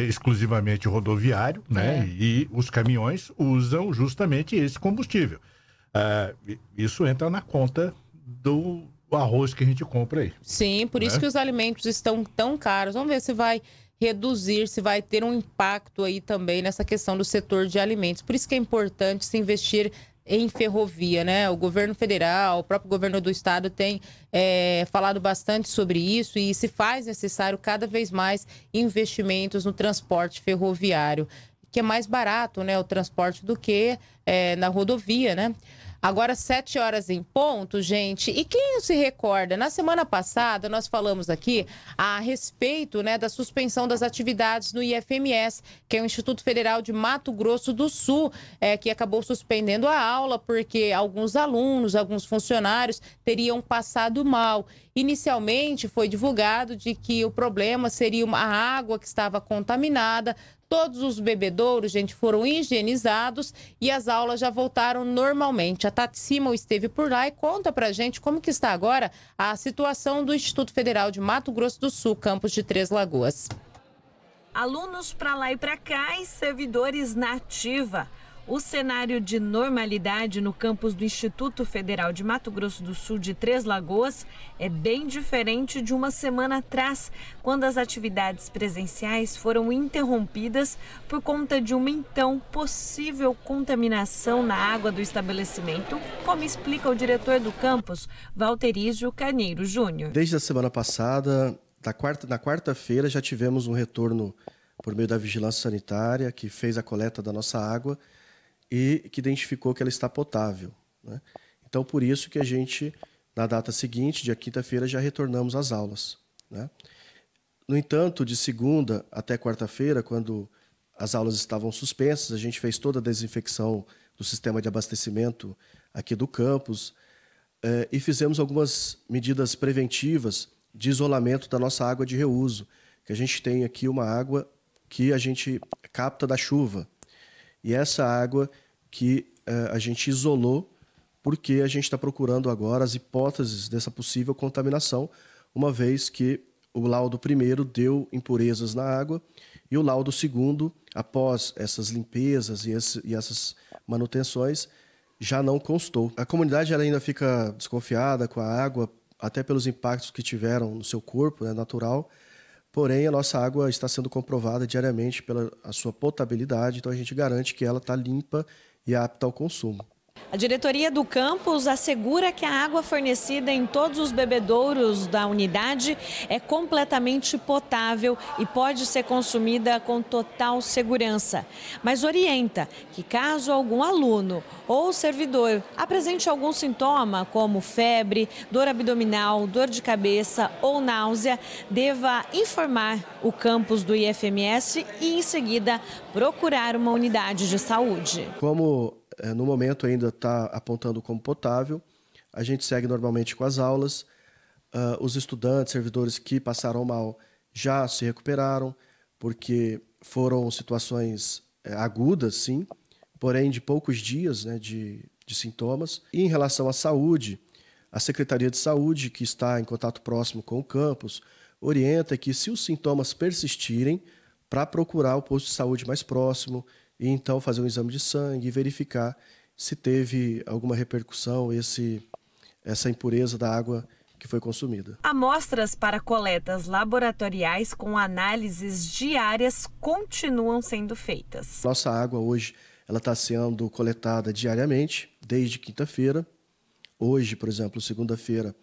é exclusivamente rodoviário, né? É. E os caminhões usam justamente esse combustível. Uh, isso entra na conta do arroz que a gente compra aí. Sim, por né? isso que os alimentos estão tão caros. Vamos ver se vai reduzir, se vai ter um impacto aí também nessa questão do setor de alimentos. Por isso que é importante se investir em ferrovia, né? O governo federal, o próprio governo do estado tem é, falado bastante sobre isso e se faz necessário cada vez mais investimentos no transporte ferroviário, que é mais barato, né? O transporte do que é, na rodovia, né? Agora, sete horas em ponto, gente. E quem se recorda, na semana passada nós falamos aqui a respeito né, da suspensão das atividades no IFMS, que é o Instituto Federal de Mato Grosso do Sul, é, que acabou suspendendo a aula porque alguns alunos, alguns funcionários teriam passado mal. Inicialmente foi divulgado de que o problema seria uma água que estava contaminada, Todos os bebedouros, gente, foram higienizados e as aulas já voltaram normalmente. A Tati Simon esteve por lá e conta pra gente como que está agora a situação do Instituto Federal de Mato Grosso do Sul, campus de Três Lagoas. Alunos para lá e para cá e servidores na ativa. O cenário de normalidade no campus do Instituto Federal de Mato Grosso do Sul de Três Lagoas é bem diferente de uma semana atrás, quando as atividades presenciais foram interrompidas por conta de uma então possível contaminação na água do estabelecimento, como explica o diretor do campus, Valterísio Carneiro Júnior. Desde a semana passada, quarta, na quarta-feira, já tivemos um retorno por meio da vigilância sanitária, que fez a coleta da nossa água e que identificou que ela está potável. Né? Então, por isso que a gente, na data seguinte, dia quinta-feira, já retornamos às aulas. Né? No entanto, de segunda até quarta-feira, quando as aulas estavam suspensas, a gente fez toda a desinfecção do sistema de abastecimento aqui do campus eh, e fizemos algumas medidas preventivas de isolamento da nossa água de reuso, que a gente tem aqui uma água que a gente capta da chuva. E essa água que uh, a gente isolou porque a gente está procurando agora as hipóteses dessa possível contaminação, uma vez que o laudo primeiro deu impurezas na água e o laudo segundo, após essas limpezas e, esse, e essas manutenções, já não constou. A comunidade ainda fica desconfiada com a água, até pelos impactos que tiveram no seu corpo, né, natural. Porém, a nossa água está sendo comprovada diariamente pela sua potabilidade, então a gente garante que ela está limpa e apta ao consumo. A diretoria do campus assegura que a água fornecida em todos os bebedouros da unidade é completamente potável e pode ser consumida com total segurança. Mas orienta que, caso algum aluno ou servidor apresente algum sintoma, como febre, dor abdominal, dor de cabeça ou náusea, deva informar o campus do IFMS e, em seguida, procurar uma unidade de saúde. Como no momento ainda está apontando como potável. A gente segue normalmente com as aulas. Uh, os estudantes, servidores que passaram mal já se recuperaram, porque foram situações é, agudas, sim, porém de poucos dias né, de, de sintomas. E em relação à saúde, a Secretaria de Saúde, que está em contato próximo com o campus, orienta que, se os sintomas persistirem, para procurar o posto de saúde mais próximo, e então fazer um exame de sangue e verificar se teve alguma repercussão esse, essa impureza da água que foi consumida. Amostras para coletas laboratoriais com análises diárias continuam sendo feitas. Nossa água hoje ela está sendo coletada diariamente, desde quinta-feira. Hoje, por exemplo, segunda-feira,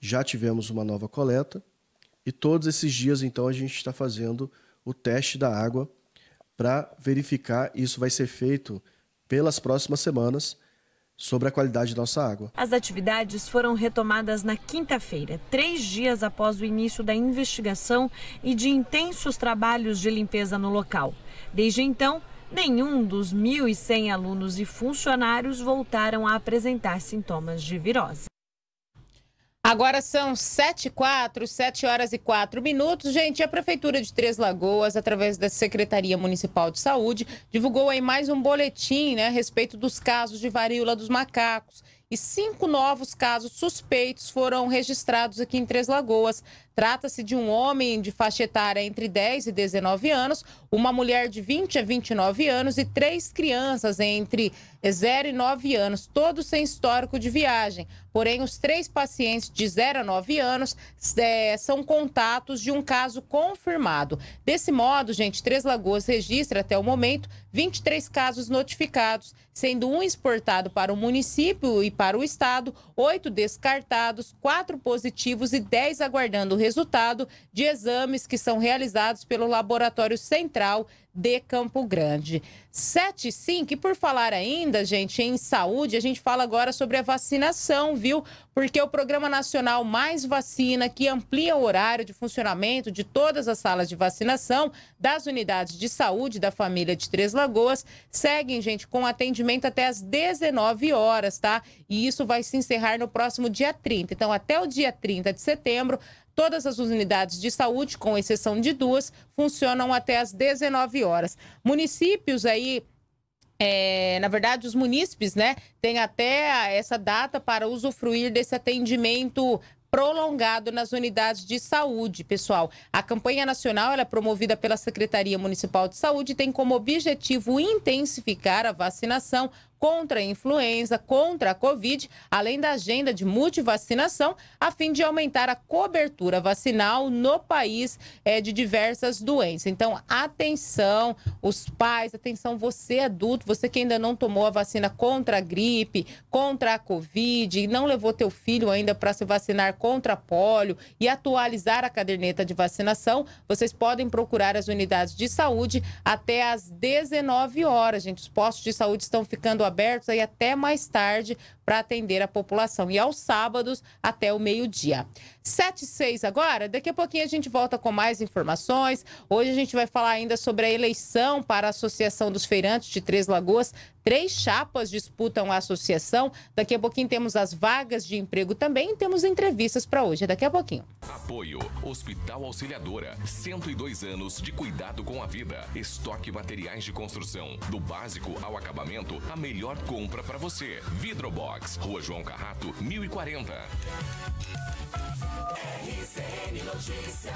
já tivemos uma nova coleta. E todos esses dias, então, a gente está fazendo o teste da água para verificar. Isso vai ser feito pelas próximas semanas sobre a qualidade da nossa água. As atividades foram retomadas na quinta-feira, três dias após o início da investigação e de intensos trabalhos de limpeza no local. Desde então, nenhum dos 1.100 alunos e funcionários voltaram a apresentar sintomas de virose. Agora são 7 e 4, 7 horas e 4 minutos. Gente, a Prefeitura de Três Lagoas, através da Secretaria Municipal de Saúde, divulgou aí mais um boletim né, a respeito dos casos de varíola dos macacos e cinco novos casos suspeitos foram registrados aqui em Três Lagoas. Trata-se de um homem de faixa etária entre 10 e 19 anos, uma mulher de 20 a 29 anos e três crianças entre 0 e 9 anos, todos sem histórico de viagem. Porém, os três pacientes de 0 a 9 anos é, são contatos de um caso confirmado. Desse modo, gente, Três Lagoas registra até o momento 23 casos notificados, sendo um exportado para o município e para o estado, oito descartados, quatro positivos e 10 aguardando o resultado de exames que são realizados pelo Laboratório Central de Campo Grande. 7 e 5, e por falar ainda, gente, em saúde, a gente fala agora sobre a vacinação, viu? Porque o Programa Nacional Mais Vacina, que amplia o horário de funcionamento de todas as salas de vacinação das unidades de saúde da família de Três Lagoas, seguem, gente, com atendimento até às 19 horas, tá? E isso vai se encerrar no próximo dia 30. Então, até o dia 30 de setembro, Todas as unidades de saúde, com exceção de duas, funcionam até às 19 horas. Municípios aí é, na verdade, os munícipes, né, têm até essa data para usufruir desse atendimento prolongado nas unidades de saúde, pessoal. A campanha nacional é promovida pela Secretaria Municipal de Saúde e tem como objetivo intensificar a vacinação contra a influenza, contra a Covid, além da agenda de multivacinação, a fim de aumentar a cobertura vacinal no país é, de diversas doenças. Então, atenção, os pais, atenção, você adulto, você que ainda não tomou a vacina contra a gripe, contra a Covid, não levou teu filho ainda para se vacinar contra a polio e atualizar a caderneta de vacinação, vocês podem procurar as unidades de saúde até às 19 horas, gente. Os postos de saúde estão ficando abertos abertos aí até mais tarde para atender a população. E aos sábados até o meio-dia. 7 e 6 agora, daqui a pouquinho a gente volta com mais informações. Hoje a gente vai falar ainda sobre a eleição para a Associação dos Feirantes de Três Lagoas. Três chapas disputam a associação. Daqui a pouquinho temos as vagas de emprego também temos entrevistas para hoje. Daqui a pouquinho. Apoio Hospital Auxiliadora. 102 anos de cuidado com a vida. Estoque materiais de construção. Do básico ao acabamento, a melhor compra para você. Vidrobox. Rua João Carrato, 1040. RCN Notícias.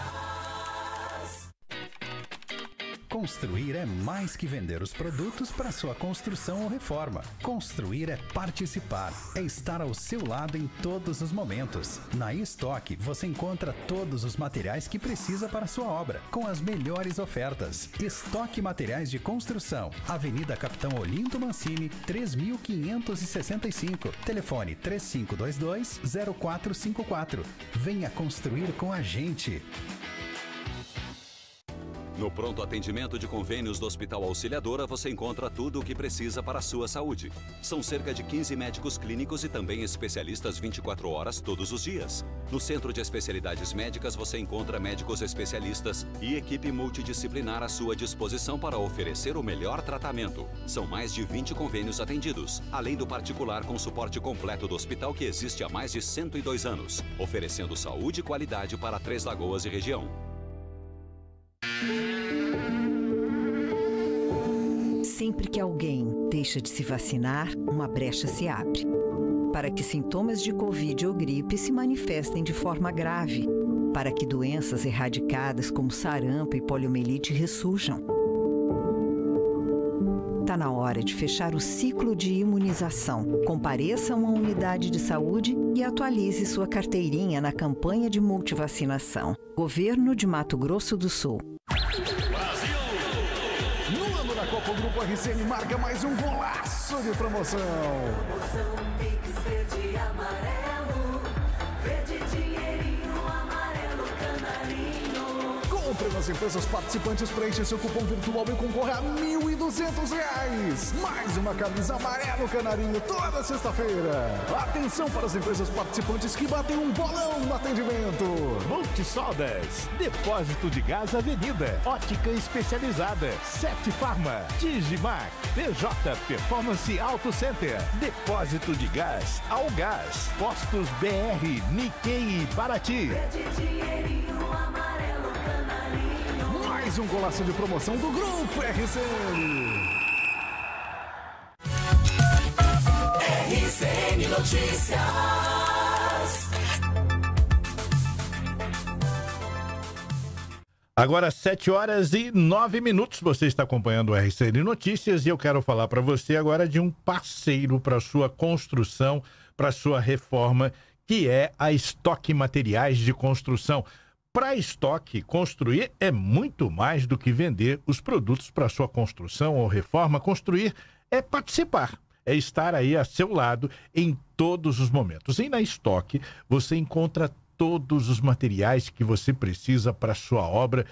Construir é mais que vender os produtos para sua construção ou reforma. Construir é participar, é estar ao seu lado em todos os momentos. Na estoque você encontra todos os materiais que precisa para sua obra, com as melhores ofertas. Estoque Materiais de Construção, Avenida Capitão Olinto Mancini, 3565. Telefone 3522 0454. Venha construir com a gente. No pronto atendimento de convênios do Hospital Auxiliadora, você encontra tudo o que precisa para a sua saúde. São cerca de 15 médicos clínicos e também especialistas 24 horas todos os dias. No Centro de Especialidades Médicas, você encontra médicos especialistas e equipe multidisciplinar à sua disposição para oferecer o melhor tratamento. São mais de 20 convênios atendidos, além do particular com suporte completo do hospital que existe há mais de 102 anos, oferecendo saúde e qualidade para Três Lagoas e região. Sempre que alguém deixa de se vacinar, uma brecha se abre. Para que sintomas de Covid ou gripe se manifestem de forma grave. Para que doenças erradicadas como sarampo e poliomielite ressurjam. Está na hora de fechar o ciclo de imunização. Compareça a uma unidade de saúde e atualize sua carteirinha na campanha de multivacinação. Governo de Mato Grosso do Sul. No ano da Copa, o Grupo RCN marca mais um golaço de promoção. Promoção Pix Verde e Amarelo. Compre nas empresas participantes, preencha seu cupom virtual e concorra a 1.200 reais. Mais uma camisa amarelo canarinho toda sexta-feira. Atenção para as empresas participantes que batem um bolão no atendimento. Multisodas, Depósito de Gás Avenida, Ótica Especializada, Sete Farma, Digimac, PJ Performance Auto Center, Depósito de Gás, Algás, Postos BR, Nikkei e Paraty. Verde dinheirinho, amarelo. Mais um golaço de promoção do Grupo RCN. RCN Notícias. Agora, 7 horas e 9 minutos. Você está acompanhando o RCN Notícias e eu quero falar para você agora de um parceiro para sua construção, para sua reforma, que é a Estoque Materiais de Construção. Para estoque, construir é muito mais do que vender os produtos para sua construção ou reforma. Construir é participar, é estar aí a seu lado em todos os momentos. E na estoque você encontra todos os materiais que você precisa para sua obra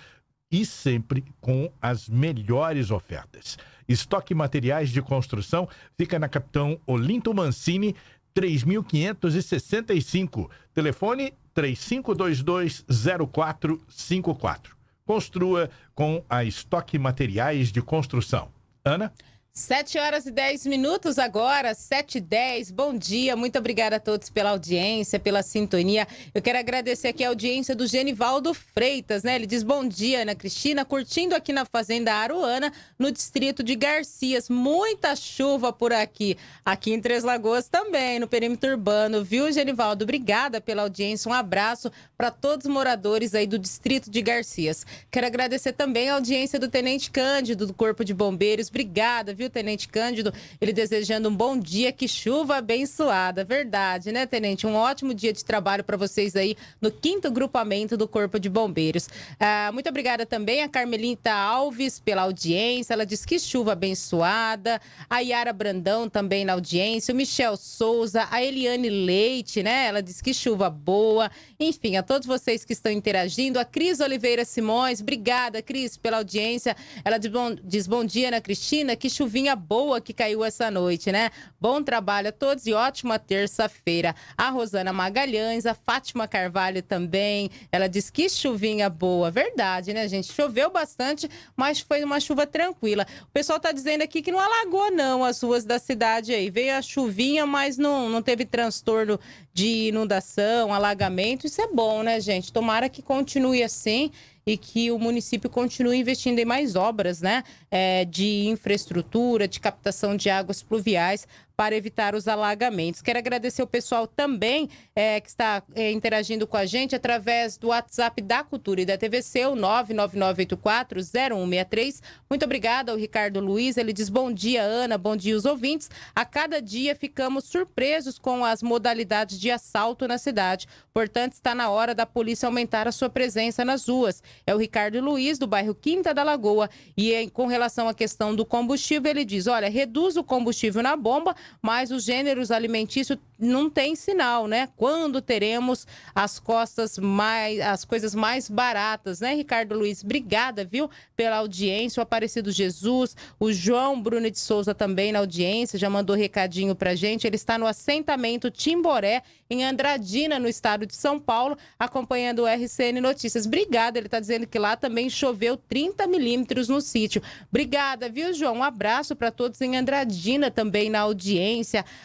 e sempre com as melhores ofertas. Estoque Materiais de Construção fica na Capitão Olinto Mancini, 3565. Telefone 35220454. Construa com a Estoque Materiais de Construção. Ana? 7 horas e 10 minutos agora, 7 e 10. Bom dia, muito obrigada a todos pela audiência, pela sintonia. Eu quero agradecer aqui a audiência do Genivaldo Freitas, né? Ele diz bom dia, Ana Cristina, curtindo aqui na Fazenda Aruana, no distrito de Garcias. Muita chuva por aqui. Aqui em Três Lagoas também, no perímetro urbano, viu, Genivaldo? Obrigada pela audiência. Um abraço para todos os moradores aí do distrito de Garcias. Quero agradecer também a audiência do Tenente Cândido, do Corpo de Bombeiros. Obrigada, viu? Tenente Cândido? Ele desejando um bom dia, que chuva abençoada. Verdade, né, Tenente? Um ótimo dia de trabalho para vocês aí no quinto grupamento do Corpo de Bombeiros. Ah, muito obrigada também a Carmelita Alves pela audiência. Ela diz que chuva abençoada. A Yara Brandão também na audiência. O Michel Souza, a Eliane Leite, né? Ela diz que chuva boa. Enfim, a todos vocês que estão interagindo. A Cris Oliveira Simões, obrigada, Cris, pela audiência. Ela diz bom, diz bom dia, Ana Cristina. Que chuvinha chuvinha boa que caiu essa noite, né? Bom trabalho a todos e ótima terça-feira. A Rosana Magalhães, a Fátima Carvalho também. Ela diz que chuvinha boa. Verdade, né, gente? Choveu bastante, mas foi uma chuva tranquila. O pessoal tá dizendo aqui que não alagou, não, as ruas da cidade aí. Veio a chuvinha, mas não, não teve transtorno de inundação, alagamento. Isso é bom, né, gente? Tomara que continue assim e que o município continue investindo em mais obras, né, é, de infraestrutura, de captação de águas pluviais para evitar os alagamentos. Quero agradecer o pessoal também é, que está é, interagindo com a gente através do WhatsApp da Cultura e da TVC, o 999840163. Muito obrigada ao Ricardo Luiz. Ele diz: Bom dia, Ana, bom dia, os ouvintes. A cada dia ficamos surpresos com as modalidades de assalto na cidade. Portanto, está na hora da polícia aumentar a sua presença nas ruas. É o Ricardo Luiz, do bairro Quinta da Lagoa. E em- com relação à questão do combustível, ele diz: olha, reduz o combustível na bomba, mas os gêneros alimentícios não tem sinal, né? Quando teremos as costas mais, as coisas mais baratas, né, Ricardo Luiz? Obrigada, viu, pela audiência. O Aparecido Jesus, o João Bruno de Souza também na audiência, já mandou recadinho pra gente. Ele está no assentamento Timboré, em Andradina, no estado de São Paulo, acompanhando o RCN Notícias. Obrigada, ele está dizendo que lá também choveu 30 milímetros no sítio. Obrigada, viu, João? Um abraço para todos em Andradina também na audiência.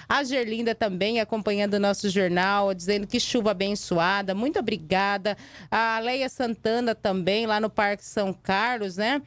A Gerlinda também acompanhando o nosso jornal, dizendo que chuva abençoada. Muito obrigada. A Leia Santana também, lá no Parque São Carlos, né?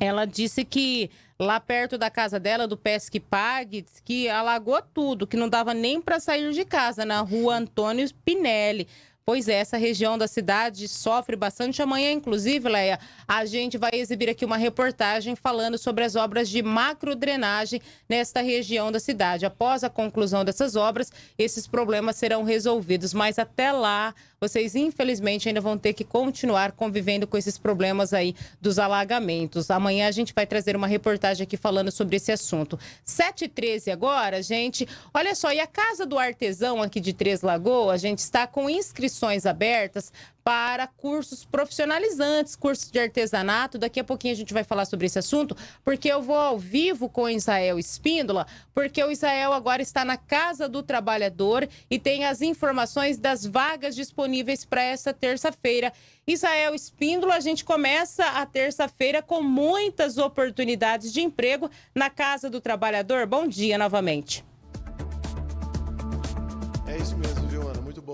Ela disse que lá perto da casa dela, do Pesque Pague, que alagou tudo, que não dava nem para sair de casa, na rua Antônio Pinelli. Pois é, essa região da cidade sofre bastante. Amanhã, inclusive, Leia, a gente vai exibir aqui uma reportagem falando sobre as obras de macrodrenagem nesta região da cidade. Após a conclusão dessas obras, esses problemas serão resolvidos. Mas até lá, vocês infelizmente ainda vão ter que continuar convivendo com esses problemas aí dos alagamentos. Amanhã a gente vai trazer uma reportagem aqui falando sobre esse assunto. 7h13 agora, gente. Olha só, e a Casa do Artesão aqui de Três Lagoas, a gente está com inscrições abertas para cursos profissionalizantes, cursos de artesanato. Daqui a pouquinho a gente vai falar sobre esse assunto, porque eu vou ao vivo com Israel Espíndola, porque o Israel agora está na Casa do Trabalhador e tem as informações das vagas disponíveis para essa terça-feira. Israel Espíndola, a gente começa a terça-feira com muitas oportunidades de emprego na Casa do Trabalhador. Bom dia novamente. É isso mesmo,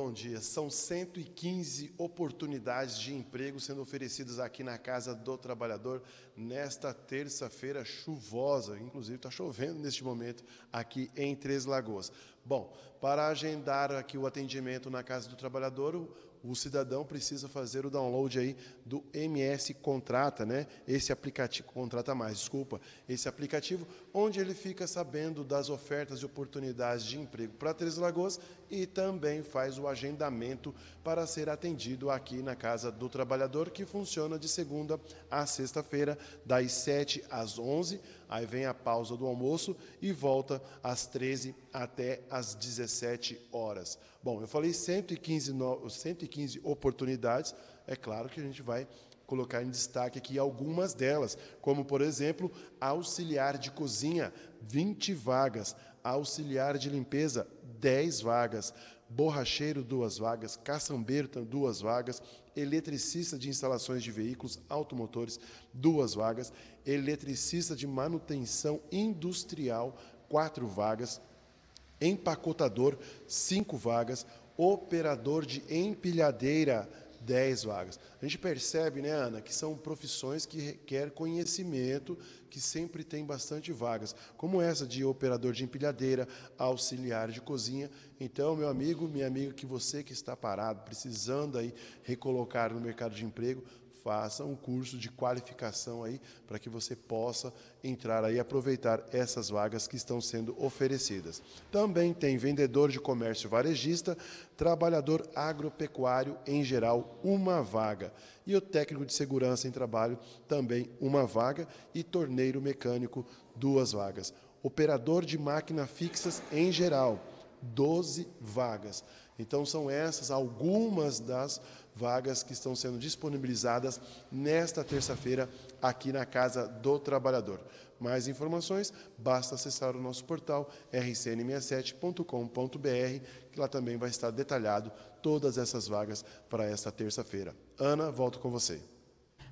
bom dia. São 115 oportunidades de emprego sendo oferecidas aqui na Casa do Trabalhador nesta terça-feira chuvosa. Inclusive, está chovendo neste momento aqui em Três Lagoas. Bom, para agendar aqui o atendimento na Casa do Trabalhador, o o cidadão precisa fazer o download aí do MS Contrata, né? Esse aplicativo, Contrata Mais, desculpa, esse aplicativo, onde ele fica sabendo das ofertas e oportunidades de emprego para Três Lagoas e também faz o agendamento para ser atendido aqui na Casa do Trabalhador, que funciona de segunda a sexta-feira, das 7 às 11, aí vem a pausa do almoço e volta às 13 até às 17 horas. Bom, eu falei 115, no- 115 oportunidades, é claro que a gente vai colocar em destaque aqui algumas delas, como por exemplo, auxiliar de cozinha, 20 vagas, auxiliar de limpeza, 10 vagas, borracheiro, duas vagas, caçambeiro, duas vagas, eletricista de instalações de veículos automotores, duas vagas, eletricista de manutenção industrial, quatro vagas, empacotador, cinco vagas, operador de empilhadeira, 10 vagas. A gente percebe, né, Ana, que são profissões que requer conhecimento, que sempre tem bastante vagas, como essa de operador de empilhadeira, auxiliar de cozinha. Então, meu amigo, minha amiga, que você que está parado, precisando aí recolocar no mercado de emprego, faça um curso de qualificação aí para que você possa entrar aí aproveitar essas vagas que estão sendo oferecidas. Também tem vendedor de comércio varejista, trabalhador agropecuário em geral, uma vaga. E o técnico de segurança em trabalho, também uma vaga. E torneiro mecânico, duas vagas. Operador de máquina fixas em geral, 12 vagas. Então, são essas algumas das vagas que estão sendo disponibilizadas nesta terça-feira aqui na Casa do Trabalhador. Mais informações, basta acessar o nosso portal rcn67.com.br, que lá também vai estar detalhado todas essas vagas para esta terça-feira. Ana, volto com você.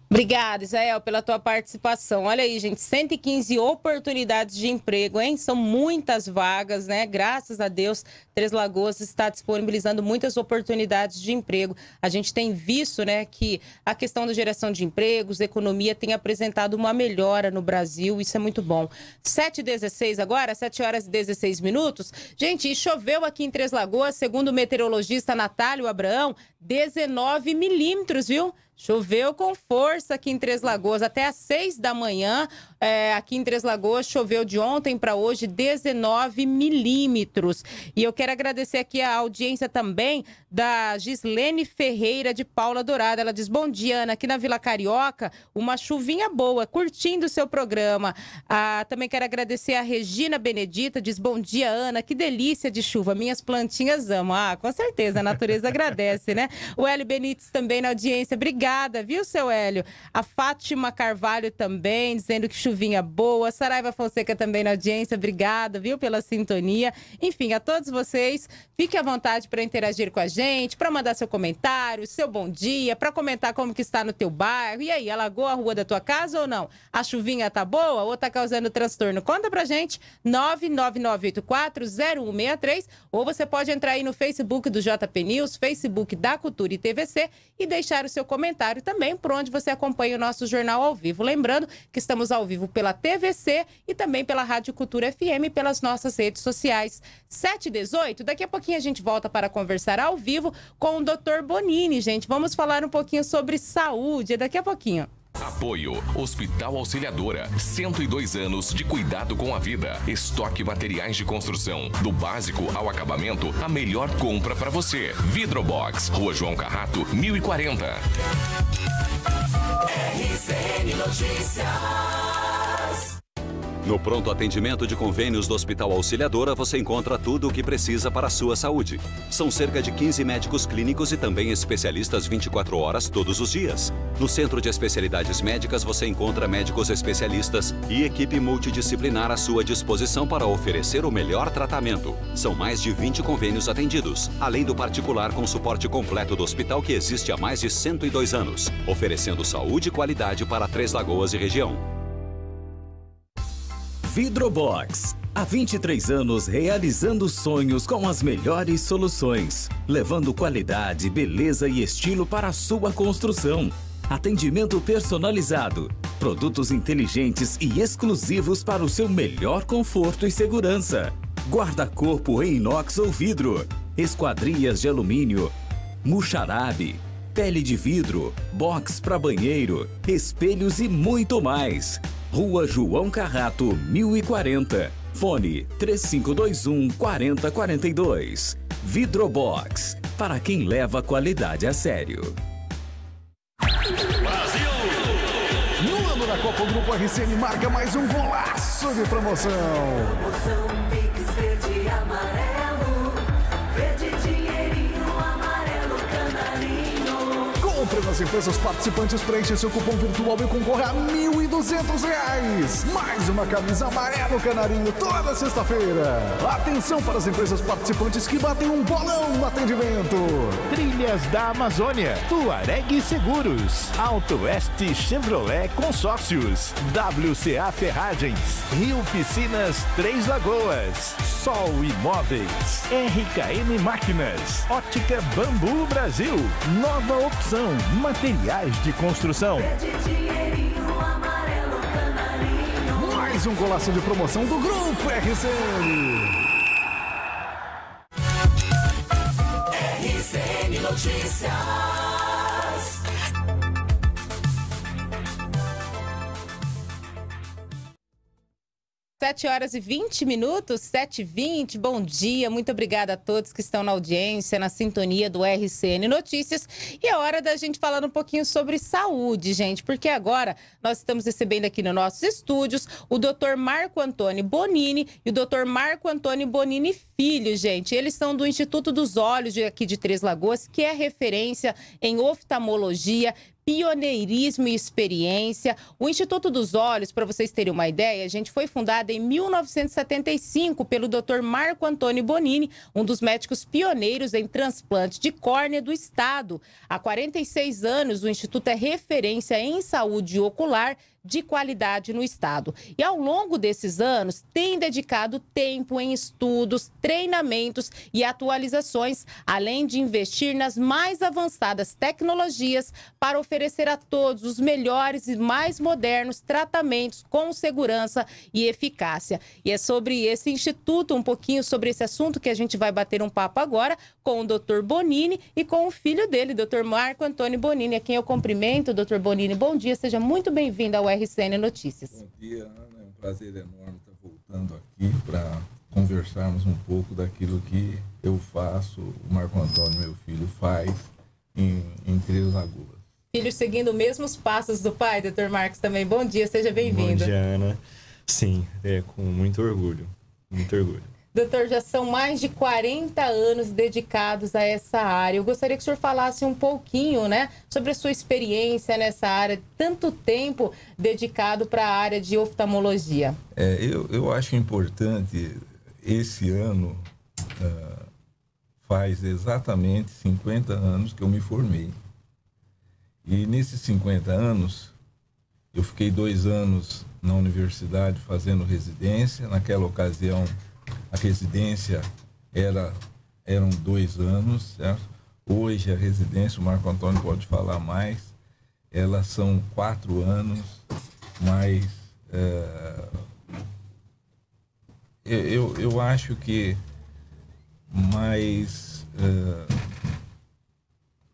Obrigada, Israel, pela tua participação. Olha aí, gente, 115 oportunidades de emprego, hein? São muitas vagas, né? Graças a Deus, Três Lagoas está disponibilizando muitas oportunidades de emprego. A gente tem visto, né, que a questão da geração de empregos, economia tem apresentado uma melhora no Brasil. Isso é muito bom. 7h16 agora, 7 horas e 16 minutos. Gente, choveu aqui em Três Lagoas, segundo o meteorologista Natálio Abraão, 19 milímetros, viu? Choveu com força aqui em Três Lagoas. Até às seis da manhã, é, aqui em Três Lagoas, choveu de ontem para hoje 19 milímetros. E eu quero agradecer aqui a audiência também da Gislene Ferreira de Paula Dourada. Ela diz: Bom dia, Ana. Aqui na Vila Carioca, uma chuvinha boa, curtindo o seu programa. Ah, também quero agradecer a Regina Benedita. Diz: Bom dia, Ana. Que delícia de chuva. Minhas plantinhas amam. Ah, com certeza, a natureza agradece, né? O Hélio Benites também na audiência. Obrigada, viu, seu Hélio? A Fátima Carvalho também, dizendo que chuvinha boa. Saraiva Fonseca também na audiência. Obrigada, viu, pela sintonia. Enfim, a todos vocês, fique à vontade para interagir com a gente, para mandar seu comentário, seu bom dia, para comentar como que está no teu bairro. E aí, alagou a rua da tua casa ou não? A chuvinha tá boa ou tá causando transtorno? Conta pra gente, 999840163, ou você pode entrar aí no Facebook do JP News, Facebook da Cultura e TVC e deixar o seu comentário também por onde você acompanha o nosso jornal ao vivo. Lembrando que estamos ao vivo pela TVC e também pela Rádio Cultura FM e pelas nossas redes sociais. 7 e 18, daqui a pouquinho a gente volta para conversar ao vivo com o Dr. Bonini, gente. Vamos falar um pouquinho sobre saúde daqui a pouquinho. Apoio Hospital Auxiliadora. 102 anos de cuidado com a vida. Estoque materiais de construção. Do básico ao acabamento, a melhor compra para você. Vidrobox. Rua João Carrato, 1040. RCN Notícias. No pronto atendimento de convênios do Hospital Auxiliadora, você encontra tudo o que precisa para a sua saúde. São cerca de 15 médicos clínicos e também especialistas 24 horas todos os dias. No Centro de Especialidades Médicas, você encontra médicos especialistas e equipe multidisciplinar à sua disposição para oferecer o melhor tratamento. São mais de 20 convênios atendidos, além do particular com suporte completo do hospital que existe há mais de 102 anos, oferecendo saúde e qualidade para Três Lagoas e região. Vidrobox. Há 23 anos realizando sonhos com as melhores soluções, levando qualidade, beleza e estilo para a sua construção. Atendimento personalizado, produtos inteligentes e exclusivos para o seu melhor conforto e segurança. Guarda-corpo em inox ou vidro, esquadrias de alumínio, muxarabe, pele de vidro, box para banheiro, espelhos e muito mais. Rua João Carrato, 1040. Fone 3521 4042. Vidrobox, para quem leva a qualidade a sério. No ano da Copa, o Grupo RCN marca mais um golaço de promoção. Promoção nas empresas participantes, preencha seu cupom virtual e concorra a 1.200 reais. Mais uma camisa amarelo canarinho toda sexta-feira. Atenção para as empresas participantes que batem um bolão no atendimento. Trilhas da Amazônia, Tuareg Seguros, Auto Oeste Chevrolet Consórcios, WCA Ferragens, Rio Piscinas Três Lagoas, Sol Imóveis, RKM Máquinas, Ótica Bambu Brasil, Nova Opção, Materiais de Construção. Mais um golaço de promoção do Grupo RCN. RCN Notícias. 7 horas e 20 minutos, 7 e 20 bom dia, muito obrigada a todos que estão na audiência, na sintonia do RCN Notícias. E é hora da gente falar um pouquinho sobre saúde, gente, porque agora nós estamos recebendo aqui nos nossos estúdios o Dr. Marco Antônio Bonini e o Dr. Marco Antônio Bonini Filho, gente. Eles são do Instituto dos Olhos aqui de Três Lagoas, que é referência em oftalmologia, pioneirismo e experiência. O Instituto dos Olhos, para vocês terem uma ideia, a gente foi fundado em 1975 pelo Dr. Marco Antônio Bonini, um dos médicos pioneiros em transplante de córnea do estado. Há 46 anos, o instituto é referência em saúde ocular de qualidade no estado. E ao longo desses anos, tem dedicado tempo em estudos, treinamentos e atualizações, além de investir nas mais avançadas tecnologias para oferecer a todos os melhores e mais modernos tratamentos com segurança e eficácia. E é sobre esse instituto, um pouquinho sobre esse assunto que a gente vai bater um papo agora com o Dr. Bonini e com o filho dele, Dr. Marco Antônio Bonini, a quem eu cumprimento. Dr. Bonini, bom dia, seja muito bem-vindo ao RCN Notícias. Bom dia, Ana. É um prazer enorme estar voltando aqui para conversarmos um pouco daquilo que eu faço, o Marco Antônio, meu filho, faz em, em Três Lagoas. Filho seguindo os mesmos passos do pai, Dr. Marcos, também. Bom dia, seja bem-vindo. Bom dia, Ana. Sim, é com muito orgulho. Muito orgulho. Doutor, já são mais de 40 anos dedicados a essa área. Eu gostaria que o senhor falasse um pouquinho, né, sobre a sua experiência nessa área, tanto tempo dedicado para a área de oftalmologia. É, eu, eu acho importante, esse ano ah, faz exatamente 50 anos que eu me formei. E nesses 50 anos, eu fiquei dois anos na universidade fazendo residência. Naquela ocasião, a residência era, eram dois anos, certo? Hoje a residência, o Marco Antônio pode falar mais, elas são quatro anos, mas é, eu, eu acho que mais é,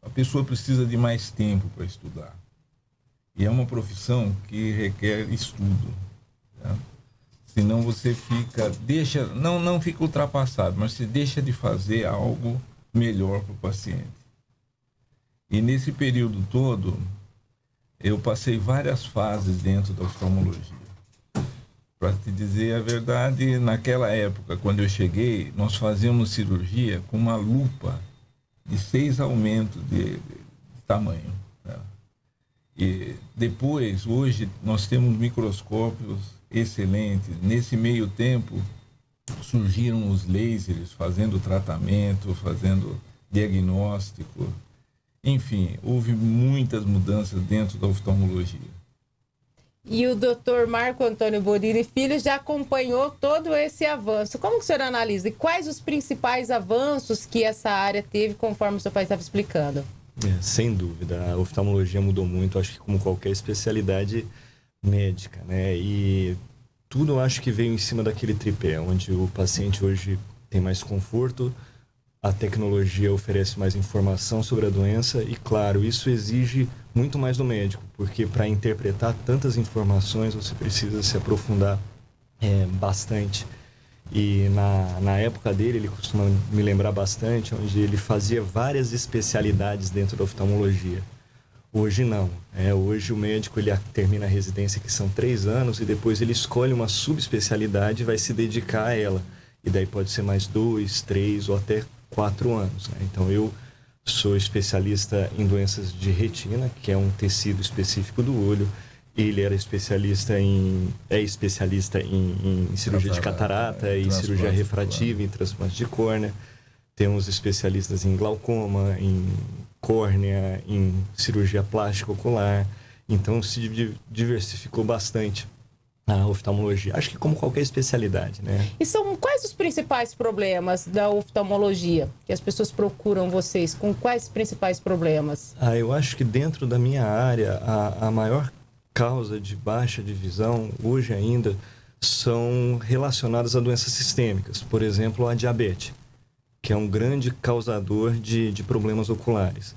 a pessoa precisa de mais tempo para estudar. E é uma profissão que requer estudo. Tá? Senão você fica, deixa, não, não fica ultrapassado, mas você deixa de fazer algo melhor para o paciente. E nesse período todo, eu passei várias fases dentro da oftalmologia. Para te dizer a verdade, naquela época, quando eu cheguei, nós fazíamos cirurgia com uma lupa de seis aumentos de, de tamanho. né? E depois, hoje, nós temos microscópios excelentes. Nesse meio tempo, surgiram os lasers fazendo tratamento, fazendo diagnóstico. Enfim, houve muitas mudanças dentro da oftalmologia. E o doutor Marco Antônio Bonini Filho já acompanhou todo esse avanço. Como que o senhor analisa? E quais os principais avanços que essa área teve, conforme o seu pai estava explicando? É, sem dúvida, a oftalmologia mudou muito, acho que como qualquer especialidade médica, né? E tudo acho que veio em cima daquele tripé, onde o paciente hoje tem mais conforto, a tecnologia oferece mais informação sobre a doença e, claro, isso exige muito mais do médico, porque para interpretar tantas informações você precisa se aprofundar é, bastante. E na, na época dele, ele costuma me lembrar bastante, onde ele fazia várias especialidades dentro da oftalmologia. Hoje não. É, hoje o médico ele termina a residência, que são três anos, e depois ele escolhe uma subespecialidade e vai se dedicar a ela. E daí pode ser mais dois, três ou até quatro anos. né? Então eu sou especialista em doenças de retina, que é um tecido específico do olho. Ele era especialista em é especialista em, em cirurgia de catarata é, e cirurgia refrativa, em transplante de córnea. Temos especialistas em glaucoma, em córnea, em cirurgia plástica ocular. Então se di- diversificou bastante a oftalmologia. Acho que como qualquer especialidade, né? E são quais os principais problemas da oftalmologia que as pessoas procuram vocês? Com quais principais problemas? Ah, eu acho que dentro da minha área, a, a maior causa de baixa de visão, hoje ainda, são relacionadas a doenças sistêmicas. Por exemplo, a diabetes, que é um grande causador de, de problemas oculares.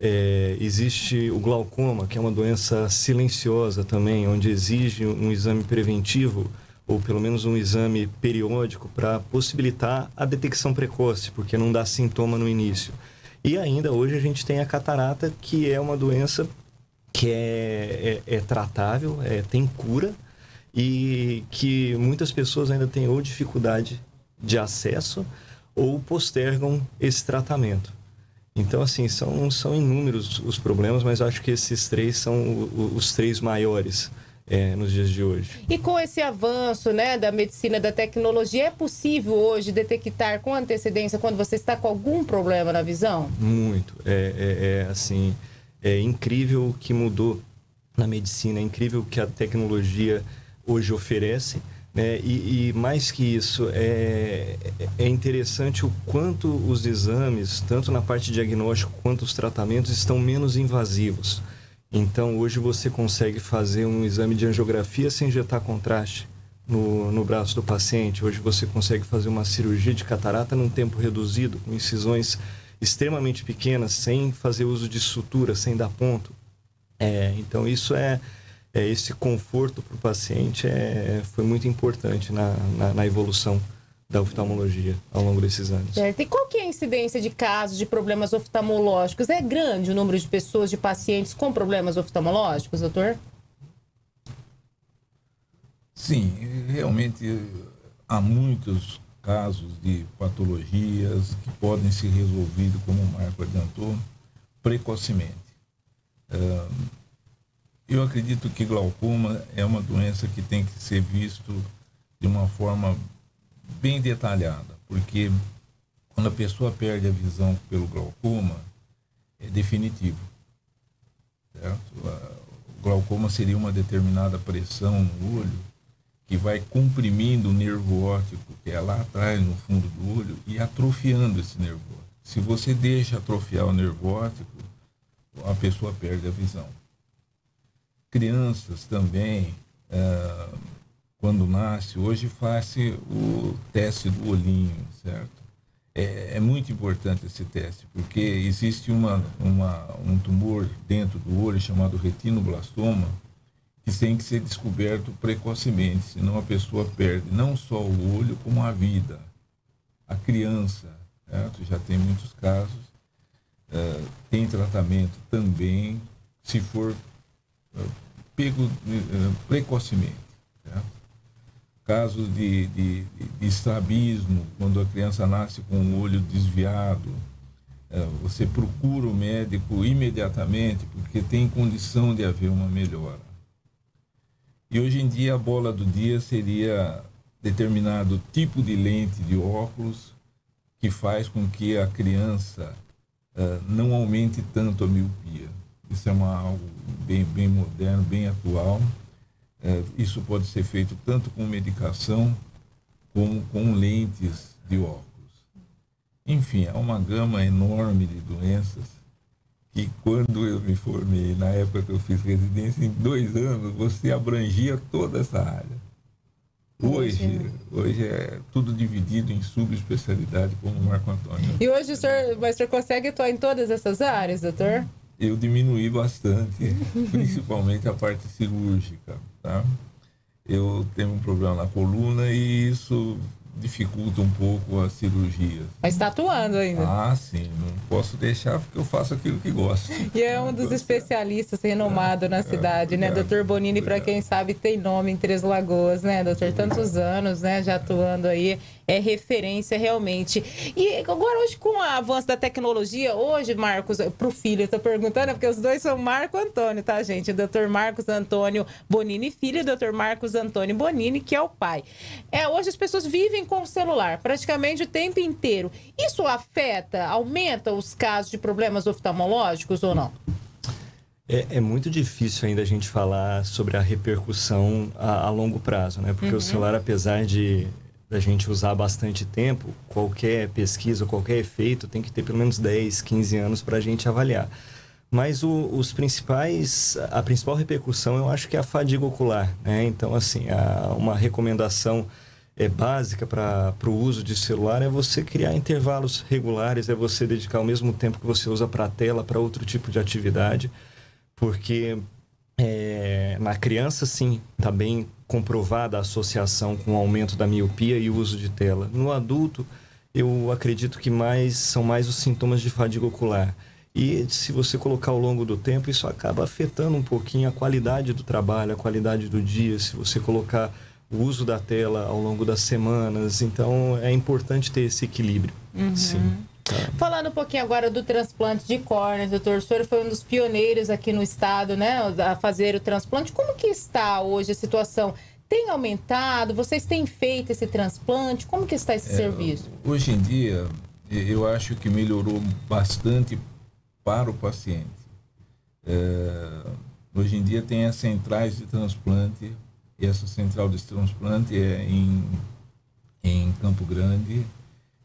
É, existe o glaucoma, que é uma doença silenciosa também, onde exige um exame preventivo ou pelo menos um exame periódico para possibilitar a detecção precoce, porque não dá sintoma no início. E ainda hoje a gente tem a catarata, que é uma doença que é, é, é tratável, é, tem cura e que muitas pessoas ainda têm ou dificuldade de acesso ou postergam esse tratamento. Então, assim, são, são inúmeros os problemas, mas acho que esses três são os três maiores é, nos dias de hoje. E com esse avanço né, da medicina, da tecnologia, é possível hoje detectar com antecedência quando você está com algum problema na visão? Muito. É, é- é, assim, é incrível o que mudou na medicina, é incrível o que a tecnologia hoje oferece. Né? E, e mais que isso, é, é interessante o quanto os exames, tanto na parte diagnóstico quanto os tratamentos, estão menos invasivos. Então, hoje você consegue fazer um exame de angiografia sem injetar contraste no, no braço do paciente. Hoje você consegue fazer uma cirurgia de catarata num tempo reduzido, com incisões extremamente pequenas, sem fazer uso de sutura, sem dar ponto. É, então, isso é, é esse conforto para o paciente é, foi muito importante na, na, na evolução da oftalmologia ao longo desses anos. Certo. E qual que é a incidência de casos de problemas oftalmológicos? É grande o número de pessoas, de pacientes com problemas oftalmológicos, doutor? Sim, realmente há muitos casos de patologias que podem ser resolvidos, como o Marco adiantou, precocemente. Ah, Eu acredito que glaucoma é uma doença que tem que ser visto de uma forma bem detalhada, porque quando a pessoa perde a visão pelo glaucoma, é definitivo. Certo? O glaucoma seria uma determinada pressão no olho que vai comprimindo o nervo óptico, que é lá atrás, no fundo do olho, e atrofiando esse nervo óptico. Se você deixa atrofiar o nervo óptico, a pessoa perde a visão. Crianças também, ah, quando nasce, hoje faz o teste do olhinho, certo? É, é muito importante esse teste, porque existe uma, uma, um tumor dentro do olho chamado retinoblastoma, que tem que ser descoberto precocemente, senão a pessoa perde não só o olho, como a vida. A criança, certo? já tem muitos casos, eh, tem tratamento também, se for eh, pego eh, precocemente. certo? Casos de, de, de- estrabismo, quando a criança nasce com o olho desviado, eh, você procura o médico imediatamente, porque tem condição de haver uma melhora. E hoje em dia a bola do dia seria determinado tipo de lente de óculos que faz com que a criança eh, não aumente tanto a miopia. Isso é uma, algo bem, bem moderno, bem atual. Eh, isso pode ser feito tanto com medicação como com lentes de óculos. Enfim, há uma gama enorme de doenças que quando eu me formei, na época que eu fiz residência, em dois anos, você abrangia toda essa área. Hoje, hoje é tudo dividido em subespecialidade, como o Marco Antônio. E hoje o senhor, mas o senhor consegue atuar em todas essas áreas, doutor? Eu diminuí bastante, principalmente a parte cirúrgica, tá? Eu tenho um problema na coluna e isso dificulta um pouco a cirurgia. Mas está atuando ainda. Ah, sim, não posso deixar porque eu faço aquilo que gosto. E é um dos especialistas renomados na cidade, né? Doutor Bonini, para quem sabe, tem nome em Três Lagoas, né, doutor? Tantos anos, né, já atuando aí, é referência realmente. E agora, hoje, com o avanço da tecnologia, hoje, Marcos, pro filho, eu tô perguntando, porque os dois são Marco Antônio, tá, gente? O doutor Marcos Antônio Bonini, filho, e o doutor Marcos Antônio Bonini, que é o pai. É, hoje as pessoas vivem com o celular praticamente o tempo inteiro. Isso afeta, aumenta os casos de problemas oftalmológicos ou não? É, é muito difícil ainda a gente falar sobre a repercussão a, a longo prazo, né? Porque Uhum. o celular, apesar de da gente usar bastante tempo, qualquer pesquisa, qualquer efeito tem que ter pelo menos 10, 15 anos para a gente avaliar. Mas o- os principais, a principal repercussão eu acho que é a fadiga ocular, né? Então, assim, a- uma recomendação é, básica para o uso de celular é você criar intervalos regulares, é você dedicar o mesmo tempo que você usa para a tela para outro tipo de atividade, porque é, na criança sim, tá bem, comprovada a associação com o aumento da miopia e o uso de tela. No adulto, eu acredito que mais são mais os sintomas de fadiga ocular. E se você colocar ao longo do tempo, isso acaba afetando um pouquinho a qualidade do trabalho, a qualidade do dia. Se você colocar o uso da tela ao longo das semanas, então é importante ter esse equilíbrio. Uhum. Sim. Falando um pouquinho agora do transplante de córnea, doutor, o senhor foi um dos pioneiros aqui no estado, né, a fazer o transplante. Como que está hoje a situação? Tem aumentado? Vocês têm feito esse transplante? Como que está esse É, serviço? Hoje em dia, eu acho que melhorou bastante para o paciente. É, hoje em dia tem as centrais de transplante, e essa central de transplante é em, em Campo Grande.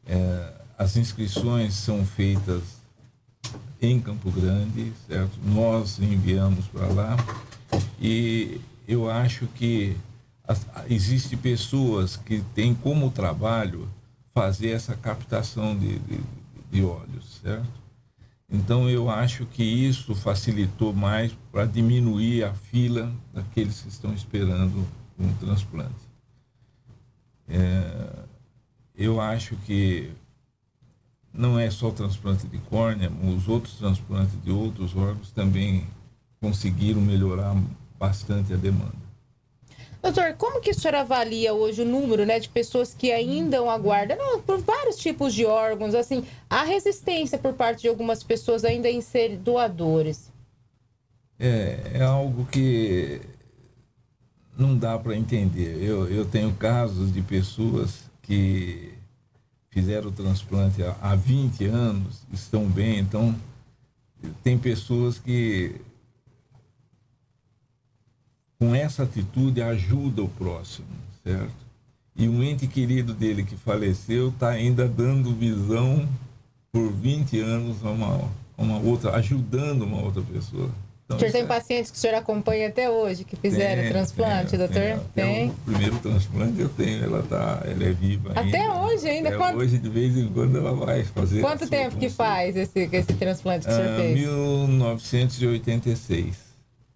É, as inscrições são feitas em Campo Grande, certo? Nós enviamos para lá e eu acho que existe pessoas que têm como trabalho fazer essa captação de, de, de óleos, certo? Então eu acho que isso facilitou mais para diminuir a fila daqueles que estão esperando um transplante. É, eu acho que não é só o transplante de córnea, os outros transplantes de outros órgãos também conseguiram melhorar bastante a demanda. Doutor, como que o senhor avalia hoje o número né, de pessoas que ainda aguardam, não, por vários tipos de órgãos, assim, a resistência por parte de algumas pessoas ainda em ser doadores? É, é algo que não dá para entender. Eu, eu tenho casos de pessoas que fizeram o transplante há, há 20 anos, estão bem, então tem pessoas que com essa atitude ajuda o próximo, certo? E um ente querido dele que faleceu está ainda dando visão por 20 anos a uma, a uma outra, ajudando uma outra pessoa. Então, o senhor tem é- pacientes que o senhor acompanha até hoje, que fizeram Tem, transplante, doutor? tem. O primeiro transplante eu tenho, ela tá, ela é viva ainda. Até hoje ainda? Até Quanto- hoje, de vez em quando, ela vai fazer. Quanto a sua tempo que consulta. faz esse, esse transplante que o senhor Ah, fez? 1986.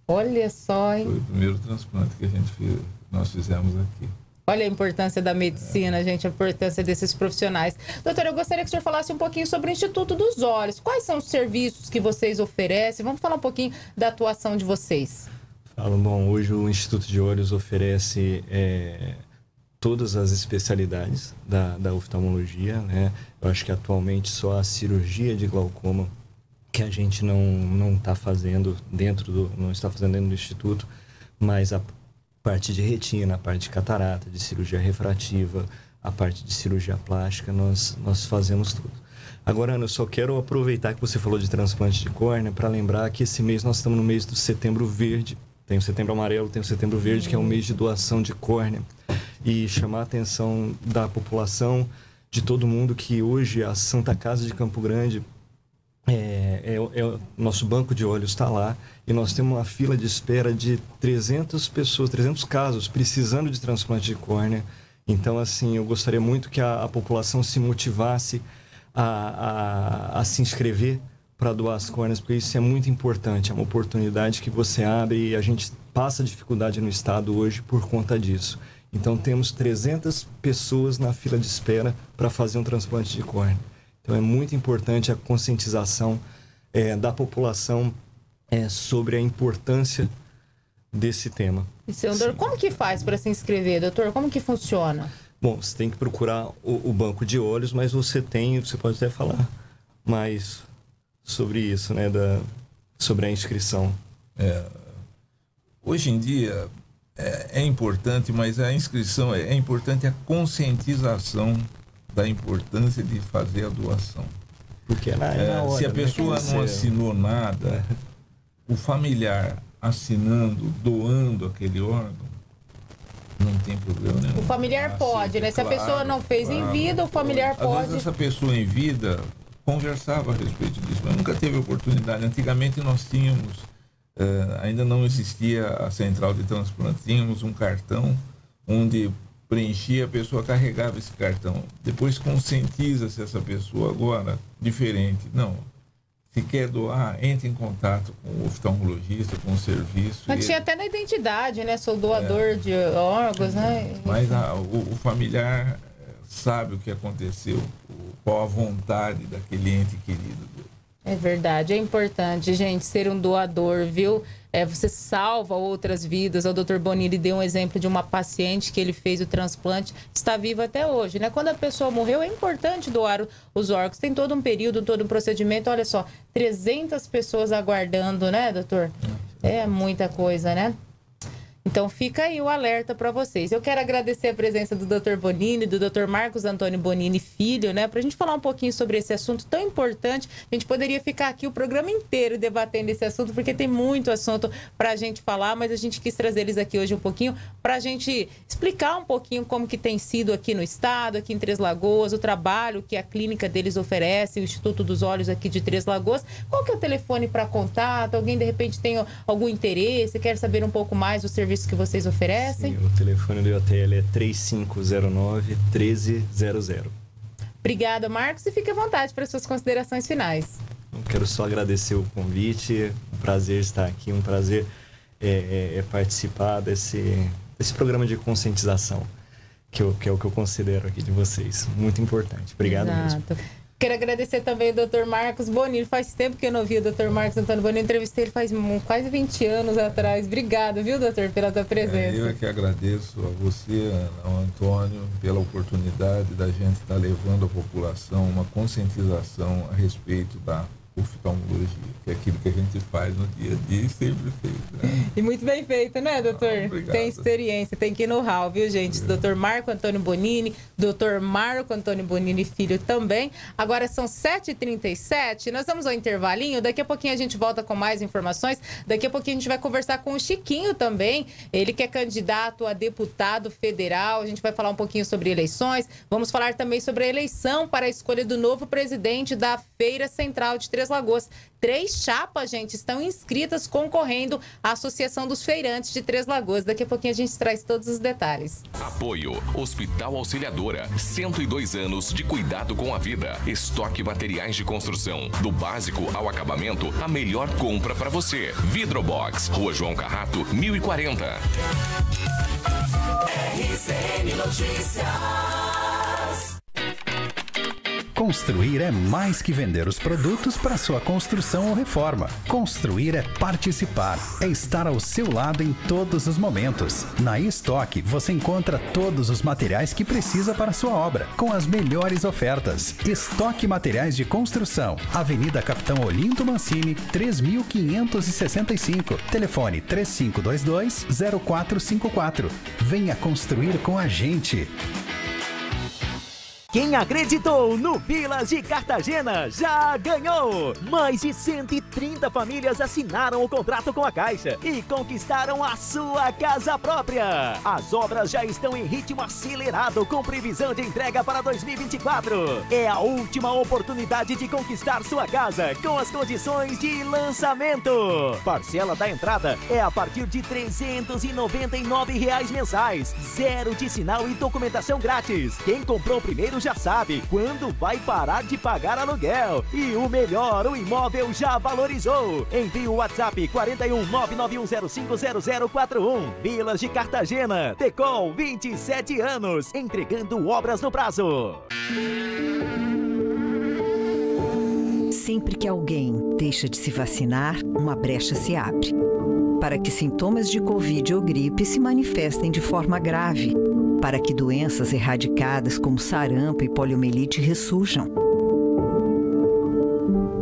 Olha só, hein? Foi o primeiro transplante que a gente fez, nós fizemos aqui. Olha a importância da medicina, gente, a importância desses profissionais. Doutor, eu gostaria que o senhor falasse um pouquinho sobre o Instituto dos Olhos. Quais são os serviços que vocês oferecem? Vamos falar um pouquinho da atuação de vocês. Falo, bom, hoje o Instituto de Olhos oferece é, todas as especialidades da, da oftalmologia, né? Eu acho que atualmente só a cirurgia de glaucoma que a gente não não está fazendo dentro do não está fazendo dentro do instituto, mas a parte de retina, a parte de catarata, de cirurgia refrativa, a parte de cirurgia plástica, nós nós fazemos tudo. Agora, Ana, eu só quero aproveitar que você falou de transplante de córnea para lembrar que esse mês nós estamos no mês do setembro verde. Tem o setembro amarelo, tem o setembro verde, que é o mês de doação de córnea. E chamar a atenção da população, de todo mundo, que hoje a Santa Casa de Campo Grande é, é, é nosso banco de olhos está lá e nós temos uma fila de espera de 300 pessoas, 300 casos precisando de transplante de córnea. Então, assim, eu gostaria muito que a, a população se motivasse a, a, a se inscrever para doar as córneas, porque isso é muito importante. É uma oportunidade que você abre e a gente passa dificuldade no estado hoje por conta disso. Então, temos 300 pessoas na fila de espera para fazer um transplante de córnea. Então é muito importante a conscientização eh, da população eh, sobre a importância desse tema. E, seu doutor, como que faz para se inscrever, doutor? Como que funciona? Bom, você tem que procurar o, o banco de olhos, mas você tem, você pode até falar mais sobre isso, né, da, sobre a inscrição. É, hoje em dia é, é importante, mas a inscrição é, é importante a conscientização da importância de fazer a doação. Porque é na, é na É, hora, se a né, pessoa que não assinou nada, o familiar assinando, doando aquele órgão, não tem problema nenhum. O familiar pode, né? Se a claro, pessoa não fez em claro. vida, o familiar Às pode. vezes essa pessoa em vida conversava a respeito disso, mas nunca teve oportunidade. Antigamente nós tínhamos, eh, ainda não existia a central de transplante, tínhamos um cartão onde preenchia, a pessoa carregava esse cartão. Depois conscientiza-se essa pessoa agora, diferente. Não, Se quer doar, entre em contato com o oftalmologista, com o serviço. Mas tinha até na identidade, né? Sou doador de órgãos, né? Mas a- o, o familiar eh, sabe o que aconteceu, o- qual a vontade daquele ente querido. É verdade, é importante, gente, ser um doador, viu? É, você salva outras vidas. O Dr. Bonini deu um exemplo de uma paciente que ele fez o transplante, está viva até hoje, né? Quando a pessoa morreu, é importante doar os órgãos. Tem todo um período, todo um procedimento. Olha só, 300 pessoas aguardando, né, doutor? É muita coisa, né? Então fica aí o alerta para vocês. Eu quero agradecer a presença do Dr. Bonini, do Dr. Marcos Antônio Bonini Filho, né, para a gente falar um pouquinho sobre esse assunto tão importante. A gente poderia ficar aqui o programa inteiro debatendo esse assunto, porque tem muito assunto para a gente falar, mas a gente quis trazer eles aqui hoje um pouquinho para a gente explicar um pouquinho como que tem sido aqui no estado, aqui em Três Lagoas, o trabalho que a clínica deles oferece, o Instituto dos Olhos aqui de Três Lagoas. Qual que é o telefone para contato? Alguém de repente tem algum interesse, quer saber um pouco mais do serviço que vocês oferecem? O telefone do IOTL é 3509-1300. Obrigada, Marcos, e fique à vontade para suas considerações finais. Eu quero só agradecer o convite, um prazer estar aqui, um prazer é, é, é participar desse, desse programa de conscientização, que, eu, que é o que eu considero aqui de vocês. Muito importante. Obrigado mesmo. Quero agradecer também o Dr. Marcos Bonini. Faz tempo que eu não ouvi o Dr. Marcos Antônio Bonini. Eu entrevistei ele faz quase 20 anos atrás. Obrigada, viu, doutor, pela tua É, presença. eu é que agradeço a você, ao Antônio, pela oportunidade da gente estar levando à população uma conscientização a respeito da oftalmologia, que é aquilo que a gente faz no dia a dia e sempre fez. Né? E muito bem feito, né, doutor? obrigado. tem experiência, tem que know-how, viu, gente? Doutor Marco Antônio Bonini, doutor Marco Antônio Bonini Filho também. Agora são 7h37, nós vamos ao intervalinho. Daqui a pouquinho a gente volta com mais informações. Daqui a pouquinho a gente vai conversar com o Chiquinho também. Ele que é candidato a deputado federal. A gente vai falar um pouquinho sobre eleições. Vamos falar também sobre a eleição para a escolha do novo presidente da Feira Central de Três Lagoas. Três chapas, gente, estão inscritas concorrendo à Associação dos Feirantes de Três Lagoas. Daqui a pouquinho a gente traz todos os detalhes. Apoio Hospital Auxiliadora. 102 anos de cuidado com a vida. Estoque materiais de construção. Do básico ao acabamento, a melhor compra para você. Vidrobox. Rua João Carrato, 1040. RCN Notícias. Construir é mais que vender os produtos para sua construção ou reforma. Construir é participar, é estar ao seu lado em todos os momentos. Na Estoque você encontra todos os materiais que precisa para sua obra, com as melhores ofertas. Estoque Materiais de Construção, Avenida Capitão Olinto Mancini, 3565. Telefone 3522 0454. Venha construir com a gente. Quem acreditou no Vilas de Cartagena já ganhou! Mais de 130 famílias assinaram o contrato com a Caixa e conquistaram a sua casa própria. As obras já estão em ritmo acelerado com previsão de entrega para 2024. É a última oportunidade de conquistar sua casa com as condições de lançamento. Parcela da entrada é a partir de 399 reais mensais. Zero de sinal e documentação grátis. Quem comprou primeiro já sabe quando vai parar de pagar aluguel. E o melhor, o imóvel já valorizou. Envie o WhatsApp 41 991050041. Vilas de Cartagena. Tecol 27 anos. Entregando obras no prazo. Sempre que alguém deixa de se vacinar, uma brecha se abre. Para que sintomas de Covid ou gripe se manifestem de forma grave. Para que doenças erradicadas como sarampo e poliomielite ressurjam.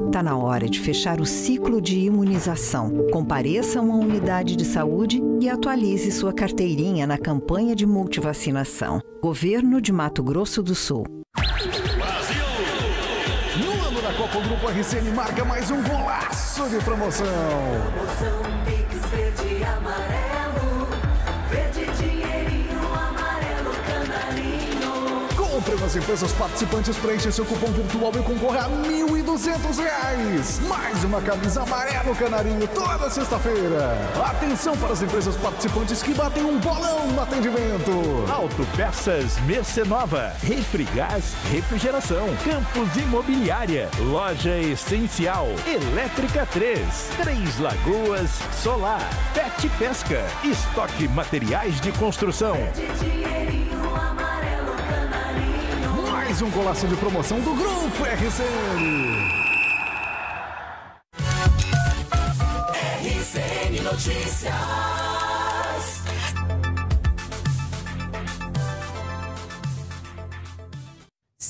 Está na hora de fechar o ciclo de imunização. Compareça a uma unidade de saúde e atualize sua carteirinha na campanha de multivacinação. Governo de Mato Grosso do Sul. No ano da Copa, o Grupo RCN marca mais um golaço de promoção. Promoção as empresas participantes preenchem seu cupom virtual e concorra a 1.200 reais. Mais uma camisa amarelo canarinho toda sexta-feira. Atenção para as empresas participantes que batem um bolão no atendimento. Autopeças Mercenova, Refrigás, Refrigeração, Campos Imobiliária, Loja Essencial, Elétrica 3, Três Lagoas, Solar, Pet Pesca, Estoque Materiais de Construção. Mais um golaço de promoção do Grupo RCN. RCN Notícias.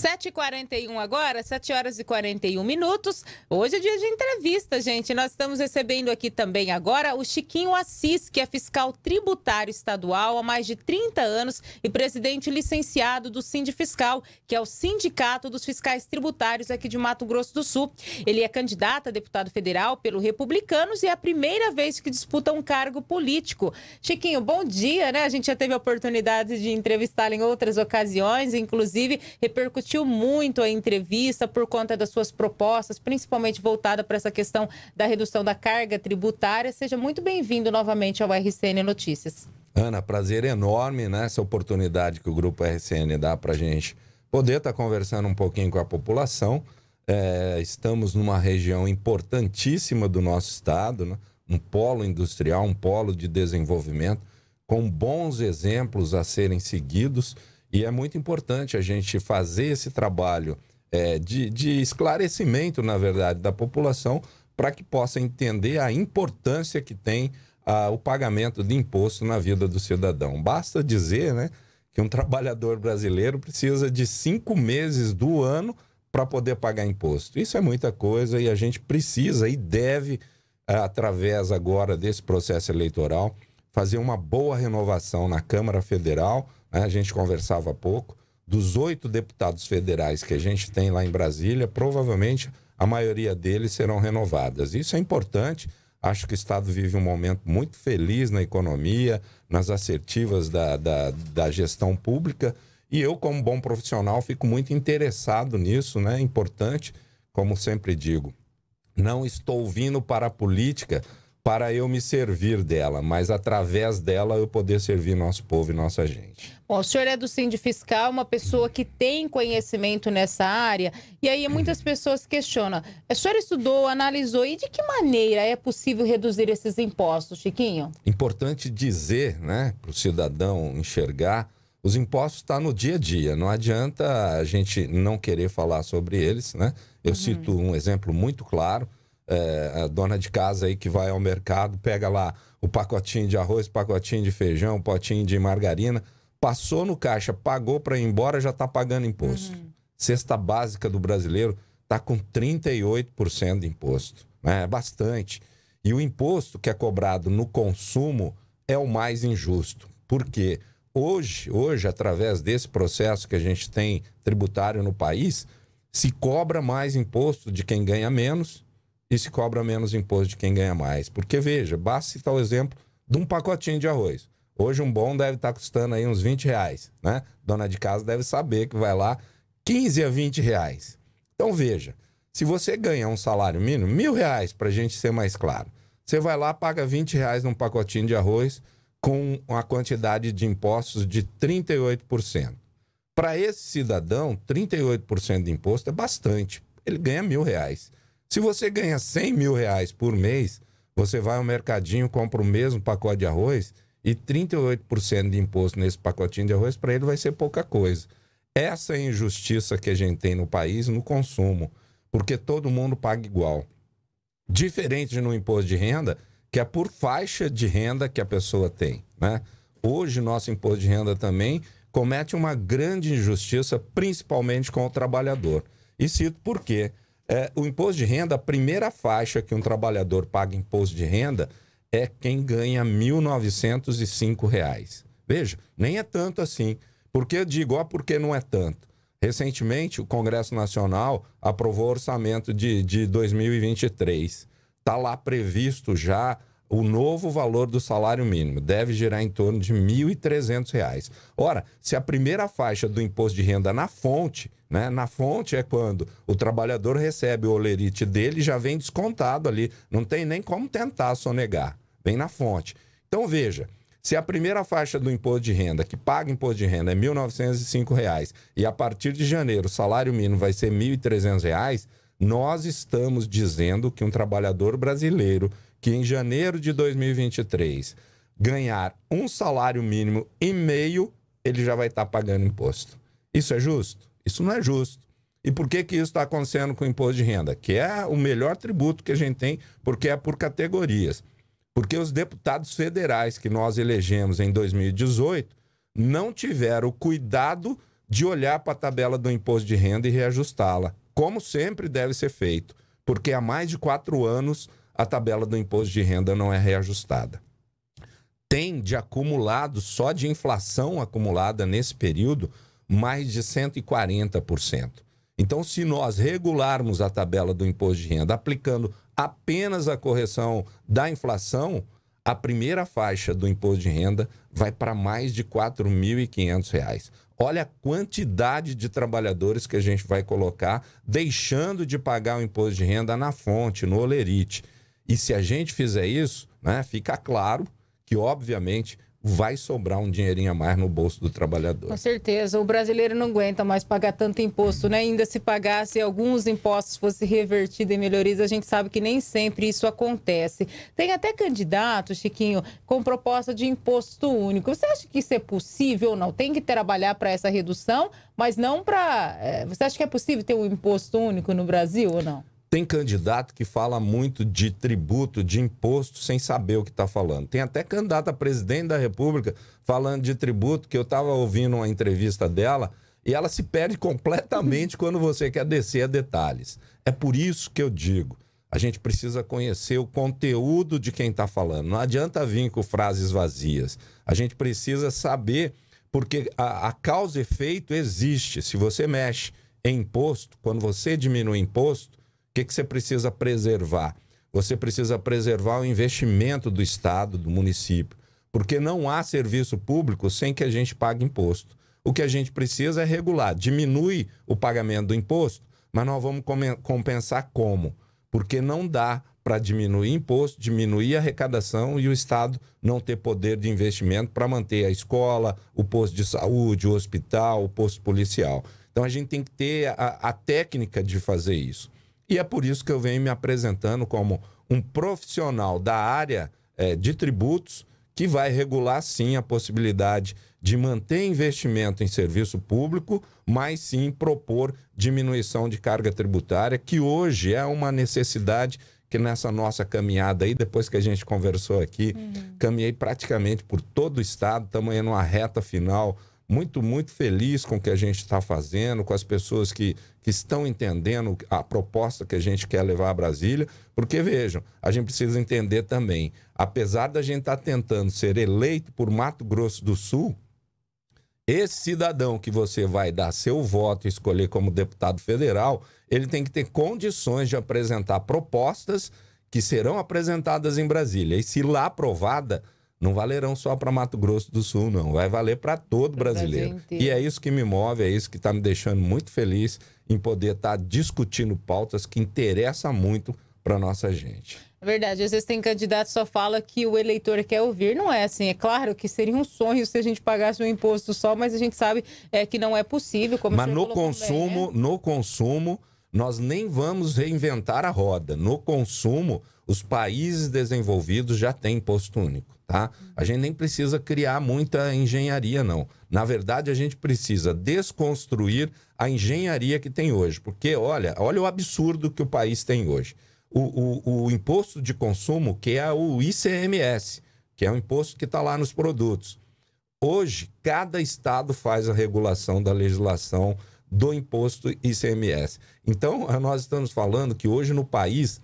7h41 agora, 7 horas e 41 minutos. Hoje é dia de entrevista, gente. Nós estamos recebendo aqui também agora o Chiquinho Assis, que é fiscal tributário estadual há mais de 30 anos e presidente licenciado do Sindifiscal, que é o Sindicato dos Fiscais Tributários aqui de Mato Grosso do Sul. Ele é candidato a deputado federal pelo Republicanos e é a primeira vez que disputa um cargo político. Chiquinho, bom dia, né? A gente já teve a oportunidade de entrevistá-lo em outras ocasiões, inclusive repercutiu muito a entrevista por conta das suas propostas, principalmente voltada para essa questão da redução da carga tributária. Seja muito bem-vindo novamente ao RCN Notícias. Ana, prazer enorme nessa oportunidade que o Grupo RCN dá para a gente poder estar conversando um pouquinho com a população. É, estamos numa região importantíssima do nosso estado, né? um polo industrial, um polo de desenvolvimento, com bons exemplos a serem seguidos. E é muito importante a gente fazer esse trabalho é, de, de esclarecimento, na verdade, da população para que possa entender a importância que tem ah, o pagamento de imposto na vida do cidadão. Basta dizer né, que um trabalhador brasileiro precisa de cinco meses do ano para poder pagar imposto. Isso é muita coisa e a gente precisa e deve, ah, através agora desse processo eleitoral, fazer uma boa renovação na Câmara Federal né? A gente conversava há pouco. Dos oito deputados federais que a gente tem lá em Brasília, provavelmente a maioria deles serão renovadas. Isso é importante. Acho que o Estado vive um momento muito feliz na economia, nas assertivas da, da, da gestão pública. E eu, como bom profissional, fico muito interessado nisso, né? É importante, como sempre digo, não estou vindo para a política para eu me servir dela, mas através dela eu poder servir nosso povo e nossa gente. Bom, o senhor é do Sind Fiscal, uma pessoa que tem conhecimento nessa área, e aí muitas pessoas questionam: o senhor estudou, analisou, e de que maneira é possível reduzir esses impostos, Chiquinho? Importante dizer, né, para o cidadão enxergar, os impostos estão tá no dia a dia, não adianta a gente não querer falar sobre eles, né? Eu uhum. cito um exemplo muito claro é, a dona de casa aí que vai ao mercado, pega lá o pacotinho de arroz, pacotinho de feijão, potinho de margarina, passou no caixa, pagou para ir embora, já está pagando imposto. Uhum. Cesta básica do brasileiro está com 38% de imposto. Né? É bastante. E o imposto que é cobrado no consumo é o mais injusto. Por quê? Hoje, hoje, através desse processo que a gente tem tributário no país, se cobra mais imposto de quem ganha menos e se cobra menos imposto de quem ganha mais. Porque, veja, basta citar o exemplo de um pacotinho de arroz. Hoje um bom deve estar custando aí uns 20 reais, né? Dona de casa deve saber que vai lá 15 a 20 reais. Então, veja, se você ganha um salário mínimo, mil reais, para a gente ser mais claro, você vai lá, paga 20 reais num pacotinho de arroz com uma quantidade de impostos de 38%. Para esse cidadão, 38% de imposto é bastante. Ele ganha mil reais. Se você ganha 100 mil reais por mês, você vai ao mercadinho, compra o mesmo pacote de arroz e 38% de imposto nesse pacotinho de arroz, para ele vai ser pouca coisa. Essa é injustiça que a gente tem no país no consumo, porque todo mundo paga igual. Diferente no imposto de renda, que é por faixa de renda que a pessoa tem. Né? Hoje, nosso imposto de renda também comete uma grande injustiça, principalmente com o trabalhador. E cito por quê? É, o imposto de renda, a primeira faixa que um trabalhador paga imposto de renda é quem ganha R$ 1.905. Veja, nem é tanto assim. Por que eu digo, ó, porque não é tanto? Recentemente, o Congresso Nacional aprovou o orçamento de, de 2023. Está lá previsto já o novo valor do salário mínimo deve girar em torno de R$ 1.300. Ora, se a primeira faixa do imposto de renda na fonte, né, na fonte é quando o trabalhador recebe o olerite dele já vem descontado ali, não tem nem como tentar sonegar, vem na fonte. Então veja, se a primeira faixa do imposto de renda, que paga imposto de renda, é R$ 1.905 e a partir de janeiro o salário mínimo vai ser R$ 1.300, nós estamos dizendo que um trabalhador brasileiro que em janeiro de 2023 ganhar um salário mínimo e meio, ele já vai estar pagando imposto. Isso é justo? Isso não é justo. E por que, que isso está acontecendo com o imposto de renda? Que é o melhor tributo que a gente tem, porque é por categorias. Porque os deputados federais que nós elegemos em 2018 não tiveram o cuidado de olhar para a tabela do imposto de renda e reajustá-la, como sempre deve ser feito. Porque há mais de quatro anos a tabela do imposto de renda não é reajustada. Tem de acumulado, só de inflação acumulada nesse período, mais de 140%. Então, se nós regularmos a tabela do imposto de renda aplicando apenas a correção da inflação, a primeira faixa do imposto de renda vai para mais de R$ 4.500. Olha a quantidade de trabalhadores que a gente vai colocar deixando de pagar o imposto de renda na fonte, no olerite. E se a gente fizer isso, né, fica claro que, obviamente, vai sobrar um dinheirinho a mais no bolso do trabalhador. Com certeza, o brasileiro não aguenta mais pagar tanto imposto, né? Ainda se pagasse alguns impostos fosse revertido em melhorias, a gente sabe que nem sempre isso acontece. Tem até candidato, Chiquinho, com proposta de imposto único. Você acha que isso é possível ou não? Tem que trabalhar para essa redução, mas não para. É, você acha que é possível ter um imposto único no Brasil ou não? Tem candidato que fala muito de tributo, de imposto, sem saber o que está falando. Tem até candidato a presidente da República falando de tributo, que eu estava ouvindo uma entrevista dela, e ela se perde completamente quando você quer descer a detalhes. É por isso que eu digo: a gente precisa conhecer o conteúdo de quem está falando. Não adianta vir com frases vazias. A gente precisa saber, porque a, a causa e efeito existe. Se você mexe em imposto, quando você diminui imposto, que, que você precisa preservar? Você precisa preservar o investimento do Estado, do município, porque não há serviço público sem que a gente pague imposto. O que a gente precisa é regular, diminui o pagamento do imposto, mas nós vamos compensar como? Porque não dá para diminuir imposto, diminuir a arrecadação e o Estado não ter poder de investimento para manter a escola, o posto de saúde, o hospital, o posto policial. Então a gente tem que ter a, a técnica de fazer isso. E é por isso que eu venho me apresentando como um profissional da área é, de tributos que vai regular sim a possibilidade de manter investimento em serviço público, mas sim propor diminuição de carga tributária, que hoje é uma necessidade que nessa nossa caminhada aí, depois que a gente conversou aqui, uhum. caminhei praticamente por todo o estado, estamos aí numa reta final muito, muito feliz com o que a gente está fazendo, com as pessoas que, que estão entendendo a proposta que a gente quer levar a Brasília, porque vejam, a gente precisa entender também, apesar da gente estar tá tentando ser eleito por Mato Grosso do Sul, esse cidadão que você vai dar seu voto e escolher como deputado federal, ele tem que ter condições de apresentar propostas que serão apresentadas em Brasília. E se lá aprovada, não valerão só para Mato Grosso do Sul, não. Vai valer para todo brasileiro. E é isso que me move, é isso que está me deixando muito feliz em poder estar tá discutindo pautas que interessam muito para nossa gente. É verdade, às vezes tem candidato que só fala que o eleitor quer ouvir, não é assim. É claro que seria um sonho se a gente pagasse um imposto só, mas a gente sabe é, que não é possível. mas no consumo, bem, né? no consumo, nós nem vamos reinventar a roda. No consumo, os países desenvolvidos já têm imposto único tá? A gente nem precisa criar muita engenharia, não. Na verdade, a gente precisa desconstruir a engenharia que tem hoje. Porque, olha, olha o absurdo que o país tem hoje. O, o, o imposto de consumo, que é o ICMS, que é o imposto que está lá nos produtos. Hoje, cada estado faz a regulação da legislação do imposto ICMS. Então, nós estamos falando que hoje no país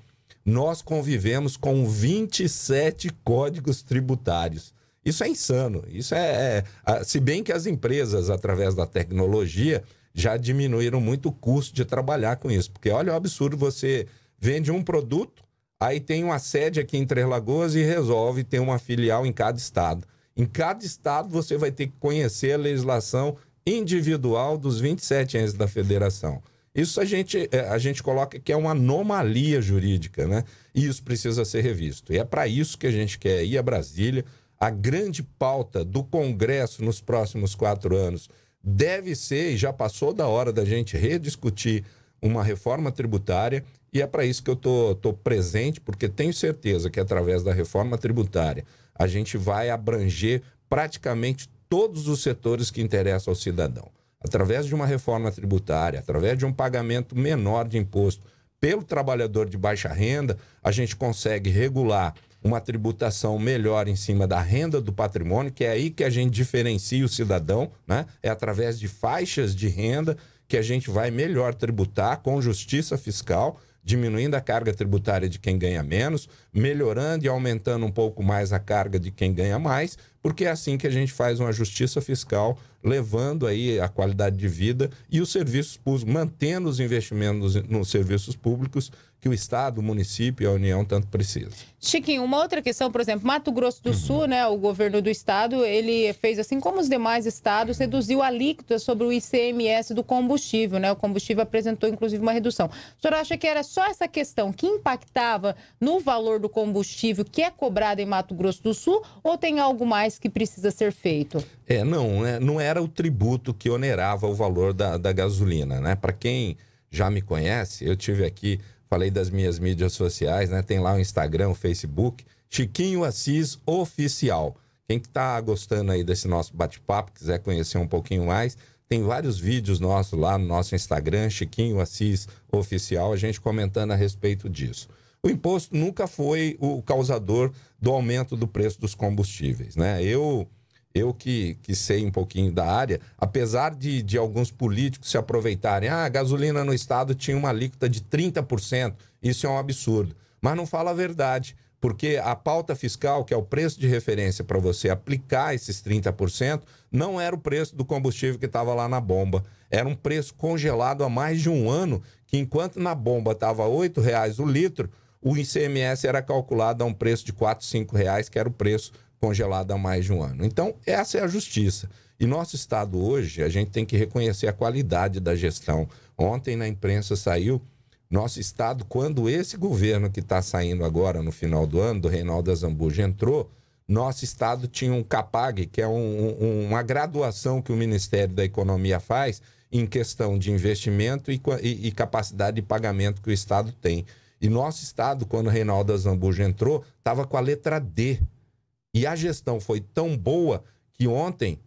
nós convivemos com 27 códigos tributários. Isso é insano. Isso é, é, se bem que as empresas, através da tecnologia, já diminuíram muito o custo de trabalhar com isso. Porque olha o absurdo, você vende um produto, aí tem uma sede aqui em Três Lagoas e resolve ter uma filial em cada estado. Em cada estado você vai ter que conhecer a legislação individual dos 27 entes da federação. Isso a gente, é, a gente coloca que é uma anomalia jurídica, né? E isso precisa ser revisto. E é para isso que a gente quer ir a Brasília. A grande pauta do Congresso nos próximos quatro anos deve ser, e já passou da hora da gente rediscutir uma reforma tributária, e é para isso que eu tô, tô presente, porque tenho certeza que através da reforma tributária a gente vai abranger praticamente todos os setores que interessam ao cidadão. Através de uma reforma tributária, através de um pagamento menor de imposto pelo trabalhador de baixa renda, a gente consegue regular uma tributação melhor em cima da renda do patrimônio, que é aí que a gente diferencia o cidadão, né? É através de faixas de renda que a gente vai melhor tributar com justiça fiscal, diminuindo a carga tributária de quem ganha menos, melhorando e aumentando um pouco mais a carga de quem ganha mais, porque é assim que a gente faz uma justiça fiscal, levando aí a qualidade de vida e os serviços públicos, mantendo os investimentos nos, serviços públicos que o Estado, o município e a União tanto precisam. Chiquinho, uma outra questão, por exemplo, Mato Grosso do Sul, né, o governo do estado, ele fez assim como os demais estados, reduziu a alíquota sobre o ICMS do combustível, né? O combustível apresentou inclusive uma redução. O senhor acha que era só essa questão que impactava no valor do combustível que é cobrado em Mato Grosso do Sul ou tem algo mais que precisa ser feito? É, não, né? não era o tributo que onerava o valor da, da gasolina, né? Para quem já me conhece, eu tive aqui falei das minhas mídias sociais, né? Tem lá o Instagram, o Facebook, Chiquinho Assis Oficial. Quem que tá gostando aí desse nosso bate-papo, quiser conhecer um pouquinho mais, tem vários vídeos nossos lá no nosso Instagram, Chiquinho Assis Oficial, a gente comentando a respeito disso. O imposto nunca foi o causador do aumento do preço dos combustíveis, né? Eu eu que, que sei um pouquinho da área, apesar de, de alguns políticos se aproveitarem, ah, a gasolina no estado tinha uma alíquota de 30%, isso é um absurdo. Mas não fala a verdade, porque a pauta fiscal, que é o preço de referência para você aplicar esses 30%, não era o preço do combustível que estava lá na bomba. Era um preço congelado há mais de um ano, que enquanto na bomba estava R$ reais o litro, o ICMS era calculado a um preço de R$ 4, R$ reais, que era o preço congelada há mais de um ano. Então, essa é a justiça. E nosso Estado hoje, a gente tem que reconhecer a qualidade da gestão. Ontem na imprensa saiu, nosso Estado, quando esse governo que está saindo agora no final do ano, do Reinaldo Azambuja, entrou, nosso Estado tinha um CAPAG, que é um, um, uma graduação que o Ministério da Economia faz em questão de investimento e, e, e capacidade de pagamento que o Estado tem. E nosso Estado, quando o Reinaldo Azambuja entrou, estava com a letra D e a gestão foi tão boa que ontem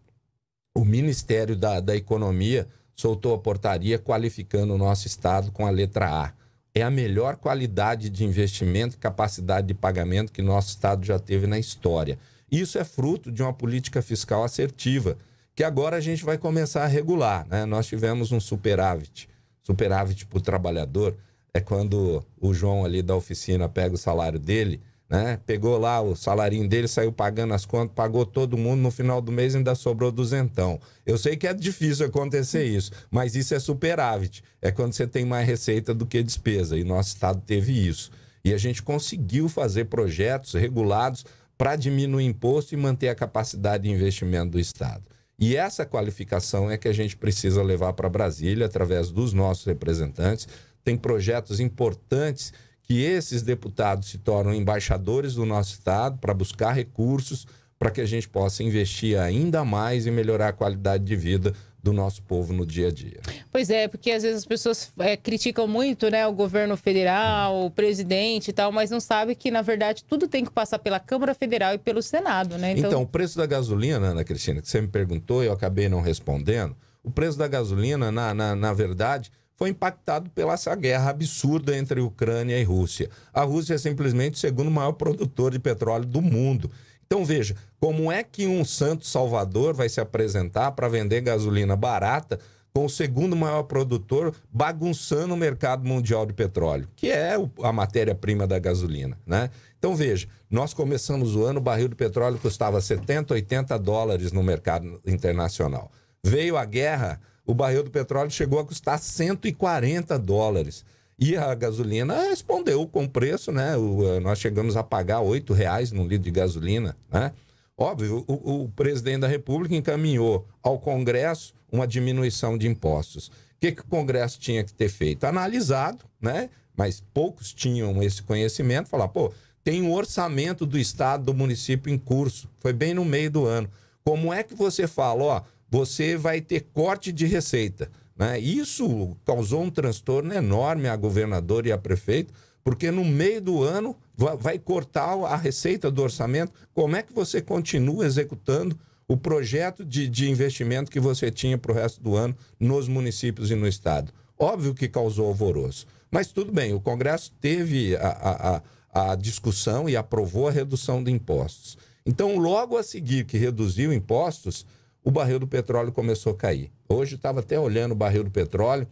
o Ministério da, da Economia soltou a portaria qualificando o nosso Estado com a letra A. É a melhor qualidade de investimento e capacidade de pagamento que nosso Estado já teve na história. Isso é fruto de uma política fiscal assertiva, que agora a gente vai começar a regular. Né? Nós tivemos um superávit. Superávit para o trabalhador é quando o João ali da oficina pega o salário dele né? Pegou lá o salarinho dele, saiu pagando as contas, pagou todo mundo, no final do mês ainda sobrou duzentão. Eu sei que é difícil acontecer isso, mas isso é superávit. É quando você tem mais receita do que despesa, e nosso estado teve isso. E a gente conseguiu fazer projetos regulados para diminuir imposto e manter a capacidade de investimento do estado. E essa qualificação é que a gente precisa levar para Brasília através dos nossos representantes. Tem projetos importantes que esses deputados se tornem embaixadores do nosso Estado para buscar recursos para que a gente possa investir ainda mais e melhorar a qualidade de vida do nosso povo no dia a dia. Pois é, porque às vezes as pessoas é, criticam muito né, o governo federal, o presidente e tal, mas não sabem que, na verdade, tudo tem que passar pela Câmara Federal e pelo Senado, né? Então, então o preço da gasolina, Ana Cristina, que você me perguntou e eu acabei não respondendo, o preço da gasolina, na, na, na verdade, foi impactado pela essa guerra absurda entre Ucrânia e Rússia. A Rússia é simplesmente o segundo maior produtor de petróleo do mundo. Então veja, como é que um Santo Salvador vai se apresentar para vender gasolina barata com o segundo maior produtor bagunçando o mercado mundial de petróleo, que é a matéria-prima da gasolina, né? Então veja, nós começamos o ano, o barril de petróleo custava 70, 80 dólares no mercado internacional. Veio a guerra, o barril do petróleo chegou a custar 140 dólares. E a gasolina respondeu com preço, né? O, eh, nós chegamos a pagar R$ reais num litro de gasolina, né? Óbvio, o, o presidente da República encaminhou ao Congresso uma diminuição de impostos. O que, que o Congresso tinha que ter feito? Analisado, né? Mas poucos tinham esse conhecimento, falar, pô, tem um orçamento do estado, do município em curso. Foi bem no meio do ano. Como é que você fala, ó, você vai ter corte de receita? Né? Isso causou um transtorno enorme a governador e a prefeito, porque no meio do ano vai cortar a receita do orçamento. Como é que você continua executando o projeto de, de investimento que você tinha para o resto do ano nos municípios e no estado? Óbvio que causou alvoroço. Mas tudo bem, o Congresso teve a, a, a discussão e aprovou a redução de impostos. Então, logo a seguir que reduziu impostos, o barril do petróleo começou a cair. Hoje estava até olhando o barril do petróleo,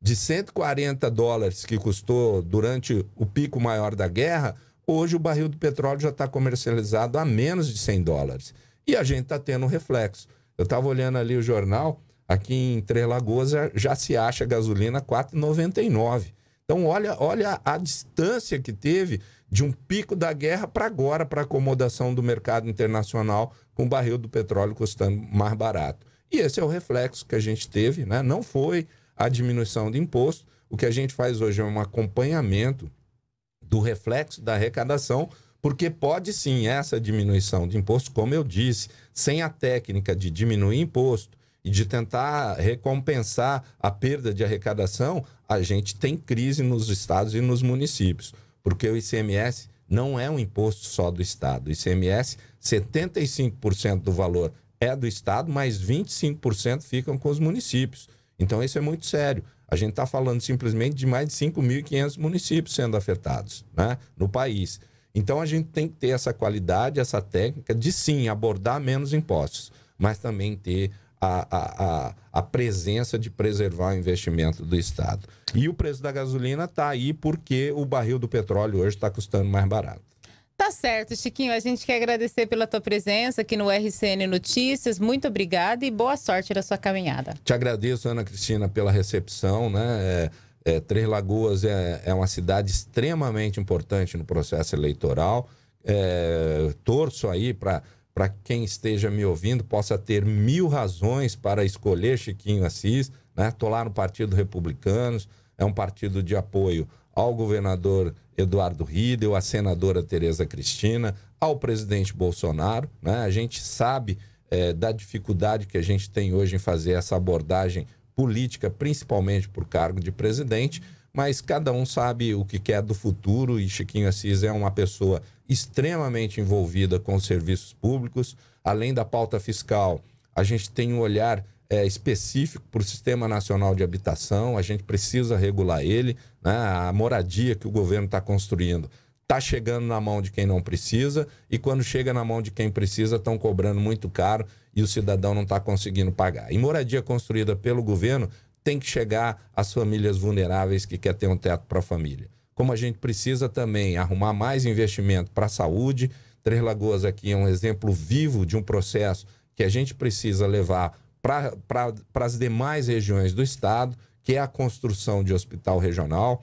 de 140 dólares que custou durante o pico maior da guerra, hoje o barril do petróleo já está comercializado a menos de 100 dólares. E a gente está tendo um reflexo. Eu estava olhando ali o jornal, aqui em Três Lagoas já se acha gasolina 4,99. Então, olha, olha a distância que teve de um pico da guerra para agora, para acomodação do mercado internacional, com o barril do petróleo custando mais barato. E esse é o reflexo que a gente teve, né? Não foi a diminuição de imposto. O que a gente faz hoje é um acompanhamento do reflexo da arrecadação, porque pode sim essa diminuição de imposto, como eu disse, sem a técnica de diminuir imposto e de tentar recompensar a perda de arrecadação, a gente tem crise nos estados e nos municípios porque o ICMS não é um imposto só do Estado. O ICMS, 75% do valor é do Estado, mas 25% ficam com os municípios. Então, isso é muito sério. A gente está falando simplesmente de mais de 5.500 municípios sendo afetados né, no país. Então, a gente tem que ter essa qualidade, essa técnica de sim abordar menos impostos, mas também ter a, a, a, presença de preservar o investimento do Estado. E o preço da gasolina está aí porque o barril do petróleo hoje está custando mais barato. Tá certo, Chiquinho. A gente quer agradecer pela tua presença aqui no RCN Notícias. Muito obrigada e boa sorte na sua caminhada. Te agradeço, Ana Cristina, pela recepção. Né? É, é, Três Lagoas é, é, uma cidade extremamente importante no processo eleitoral. É, torço aí para para quem esteja me ouvindo, possa ter mil razões para escolher Chiquinho Assis. Estou né? lá no Partido Republicanos, é um partido de apoio ao governador Eduardo Riedel, à senadora Tereza Cristina, ao presidente Bolsonaro. Né? A gente sabe é, da dificuldade que a gente tem hoje em fazer essa abordagem política, principalmente por cargo de presidente, mas cada um sabe o que quer do futuro e Chiquinho Assis é uma pessoa extremamente envolvida com os serviços públicos. Além da pauta fiscal, a gente tem um olhar é, específico para o Sistema Nacional de Habitação, a gente precisa regular ele. Né? A moradia que o governo está construindo está chegando na mão de quem não precisa, e quando chega na mão de quem precisa, estão cobrando muito caro e o cidadão não está conseguindo pagar. E moradia construída pelo governo tem que chegar às famílias vulneráveis que quer ter um teto para a família como a gente precisa também arrumar mais investimento para a saúde. Três Lagoas aqui é um exemplo vivo de um processo que a gente precisa levar para as demais regiões do estado, que é a construção de hospital regional.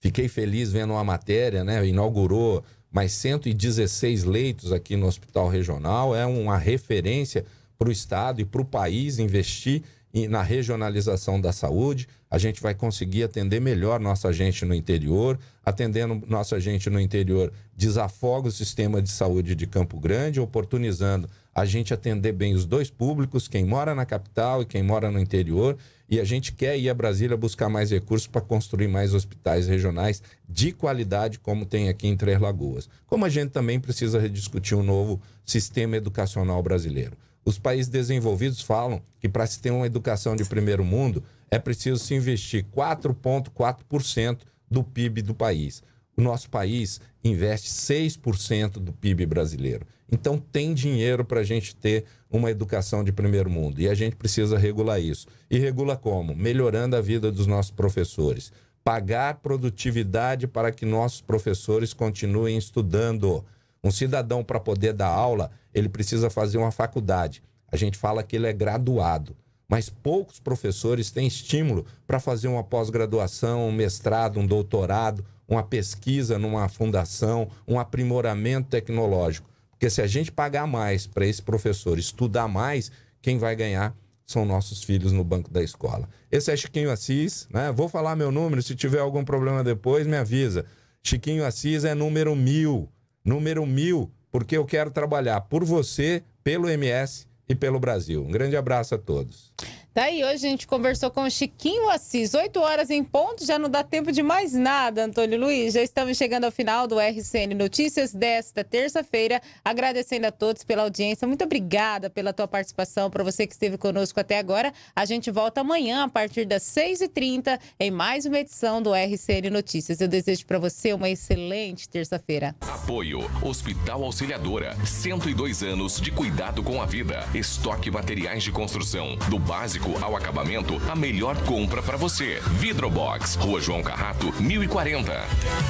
Fiquei feliz vendo uma matéria, né? Inaugurou mais 116 leitos aqui no hospital regional. É uma referência para o estado e para o país investir na regionalização da saúde, a gente vai conseguir atender melhor nossa gente no interior. Atendendo nossa gente no interior, desafoga o sistema de saúde de Campo Grande, oportunizando a gente atender bem os dois públicos, quem mora na capital e quem mora no interior. E a gente quer ir a Brasília buscar mais recursos para construir mais hospitais regionais de qualidade, como tem aqui em Três Lagoas. Como a gente também precisa rediscutir um novo sistema educacional brasileiro. Os países desenvolvidos falam que para se ter uma educação de primeiro mundo é preciso se investir 4,4% do PIB do país. O nosso país investe 6% do PIB brasileiro. Então tem dinheiro para a gente ter uma educação de primeiro mundo. E a gente precisa regular isso. E regula como? Melhorando a vida dos nossos professores. Pagar produtividade para que nossos professores continuem estudando um cidadão, para poder dar aula, ele precisa fazer uma faculdade. A gente fala que ele é graduado. Mas poucos professores têm estímulo para fazer uma pós-graduação, um mestrado, um doutorado, uma pesquisa numa fundação, um aprimoramento tecnológico. Porque se a gente pagar mais para esse professor estudar mais, quem vai ganhar são nossos filhos no banco da escola. Esse é Chiquinho Assis, né? Vou falar meu número, se tiver algum problema depois, me avisa. Chiquinho Assis é número mil. Número mil, porque eu quero trabalhar por você, pelo MS e pelo Brasil. Um grande abraço a todos. Tá aí, hoje a gente conversou com o Chiquinho Assis, 8 horas em ponto, já não dá tempo de mais nada, Antônio Luiz. Já estamos chegando ao final do RCN Notícias desta terça-feira, agradecendo a todos pela audiência. Muito obrigada pela tua participação, para você que esteve conosco até agora. A gente volta amanhã a partir das 6h30 em mais uma edição do RCN Notícias. Eu desejo para você uma excelente terça-feira. Apoio Hospital Auxiliadora, 102 anos de cuidado com a vida. Estoque materiais de construção, do básico ao acabamento, a melhor compra para você. Vidrobox, Rua João Carrato, 1040.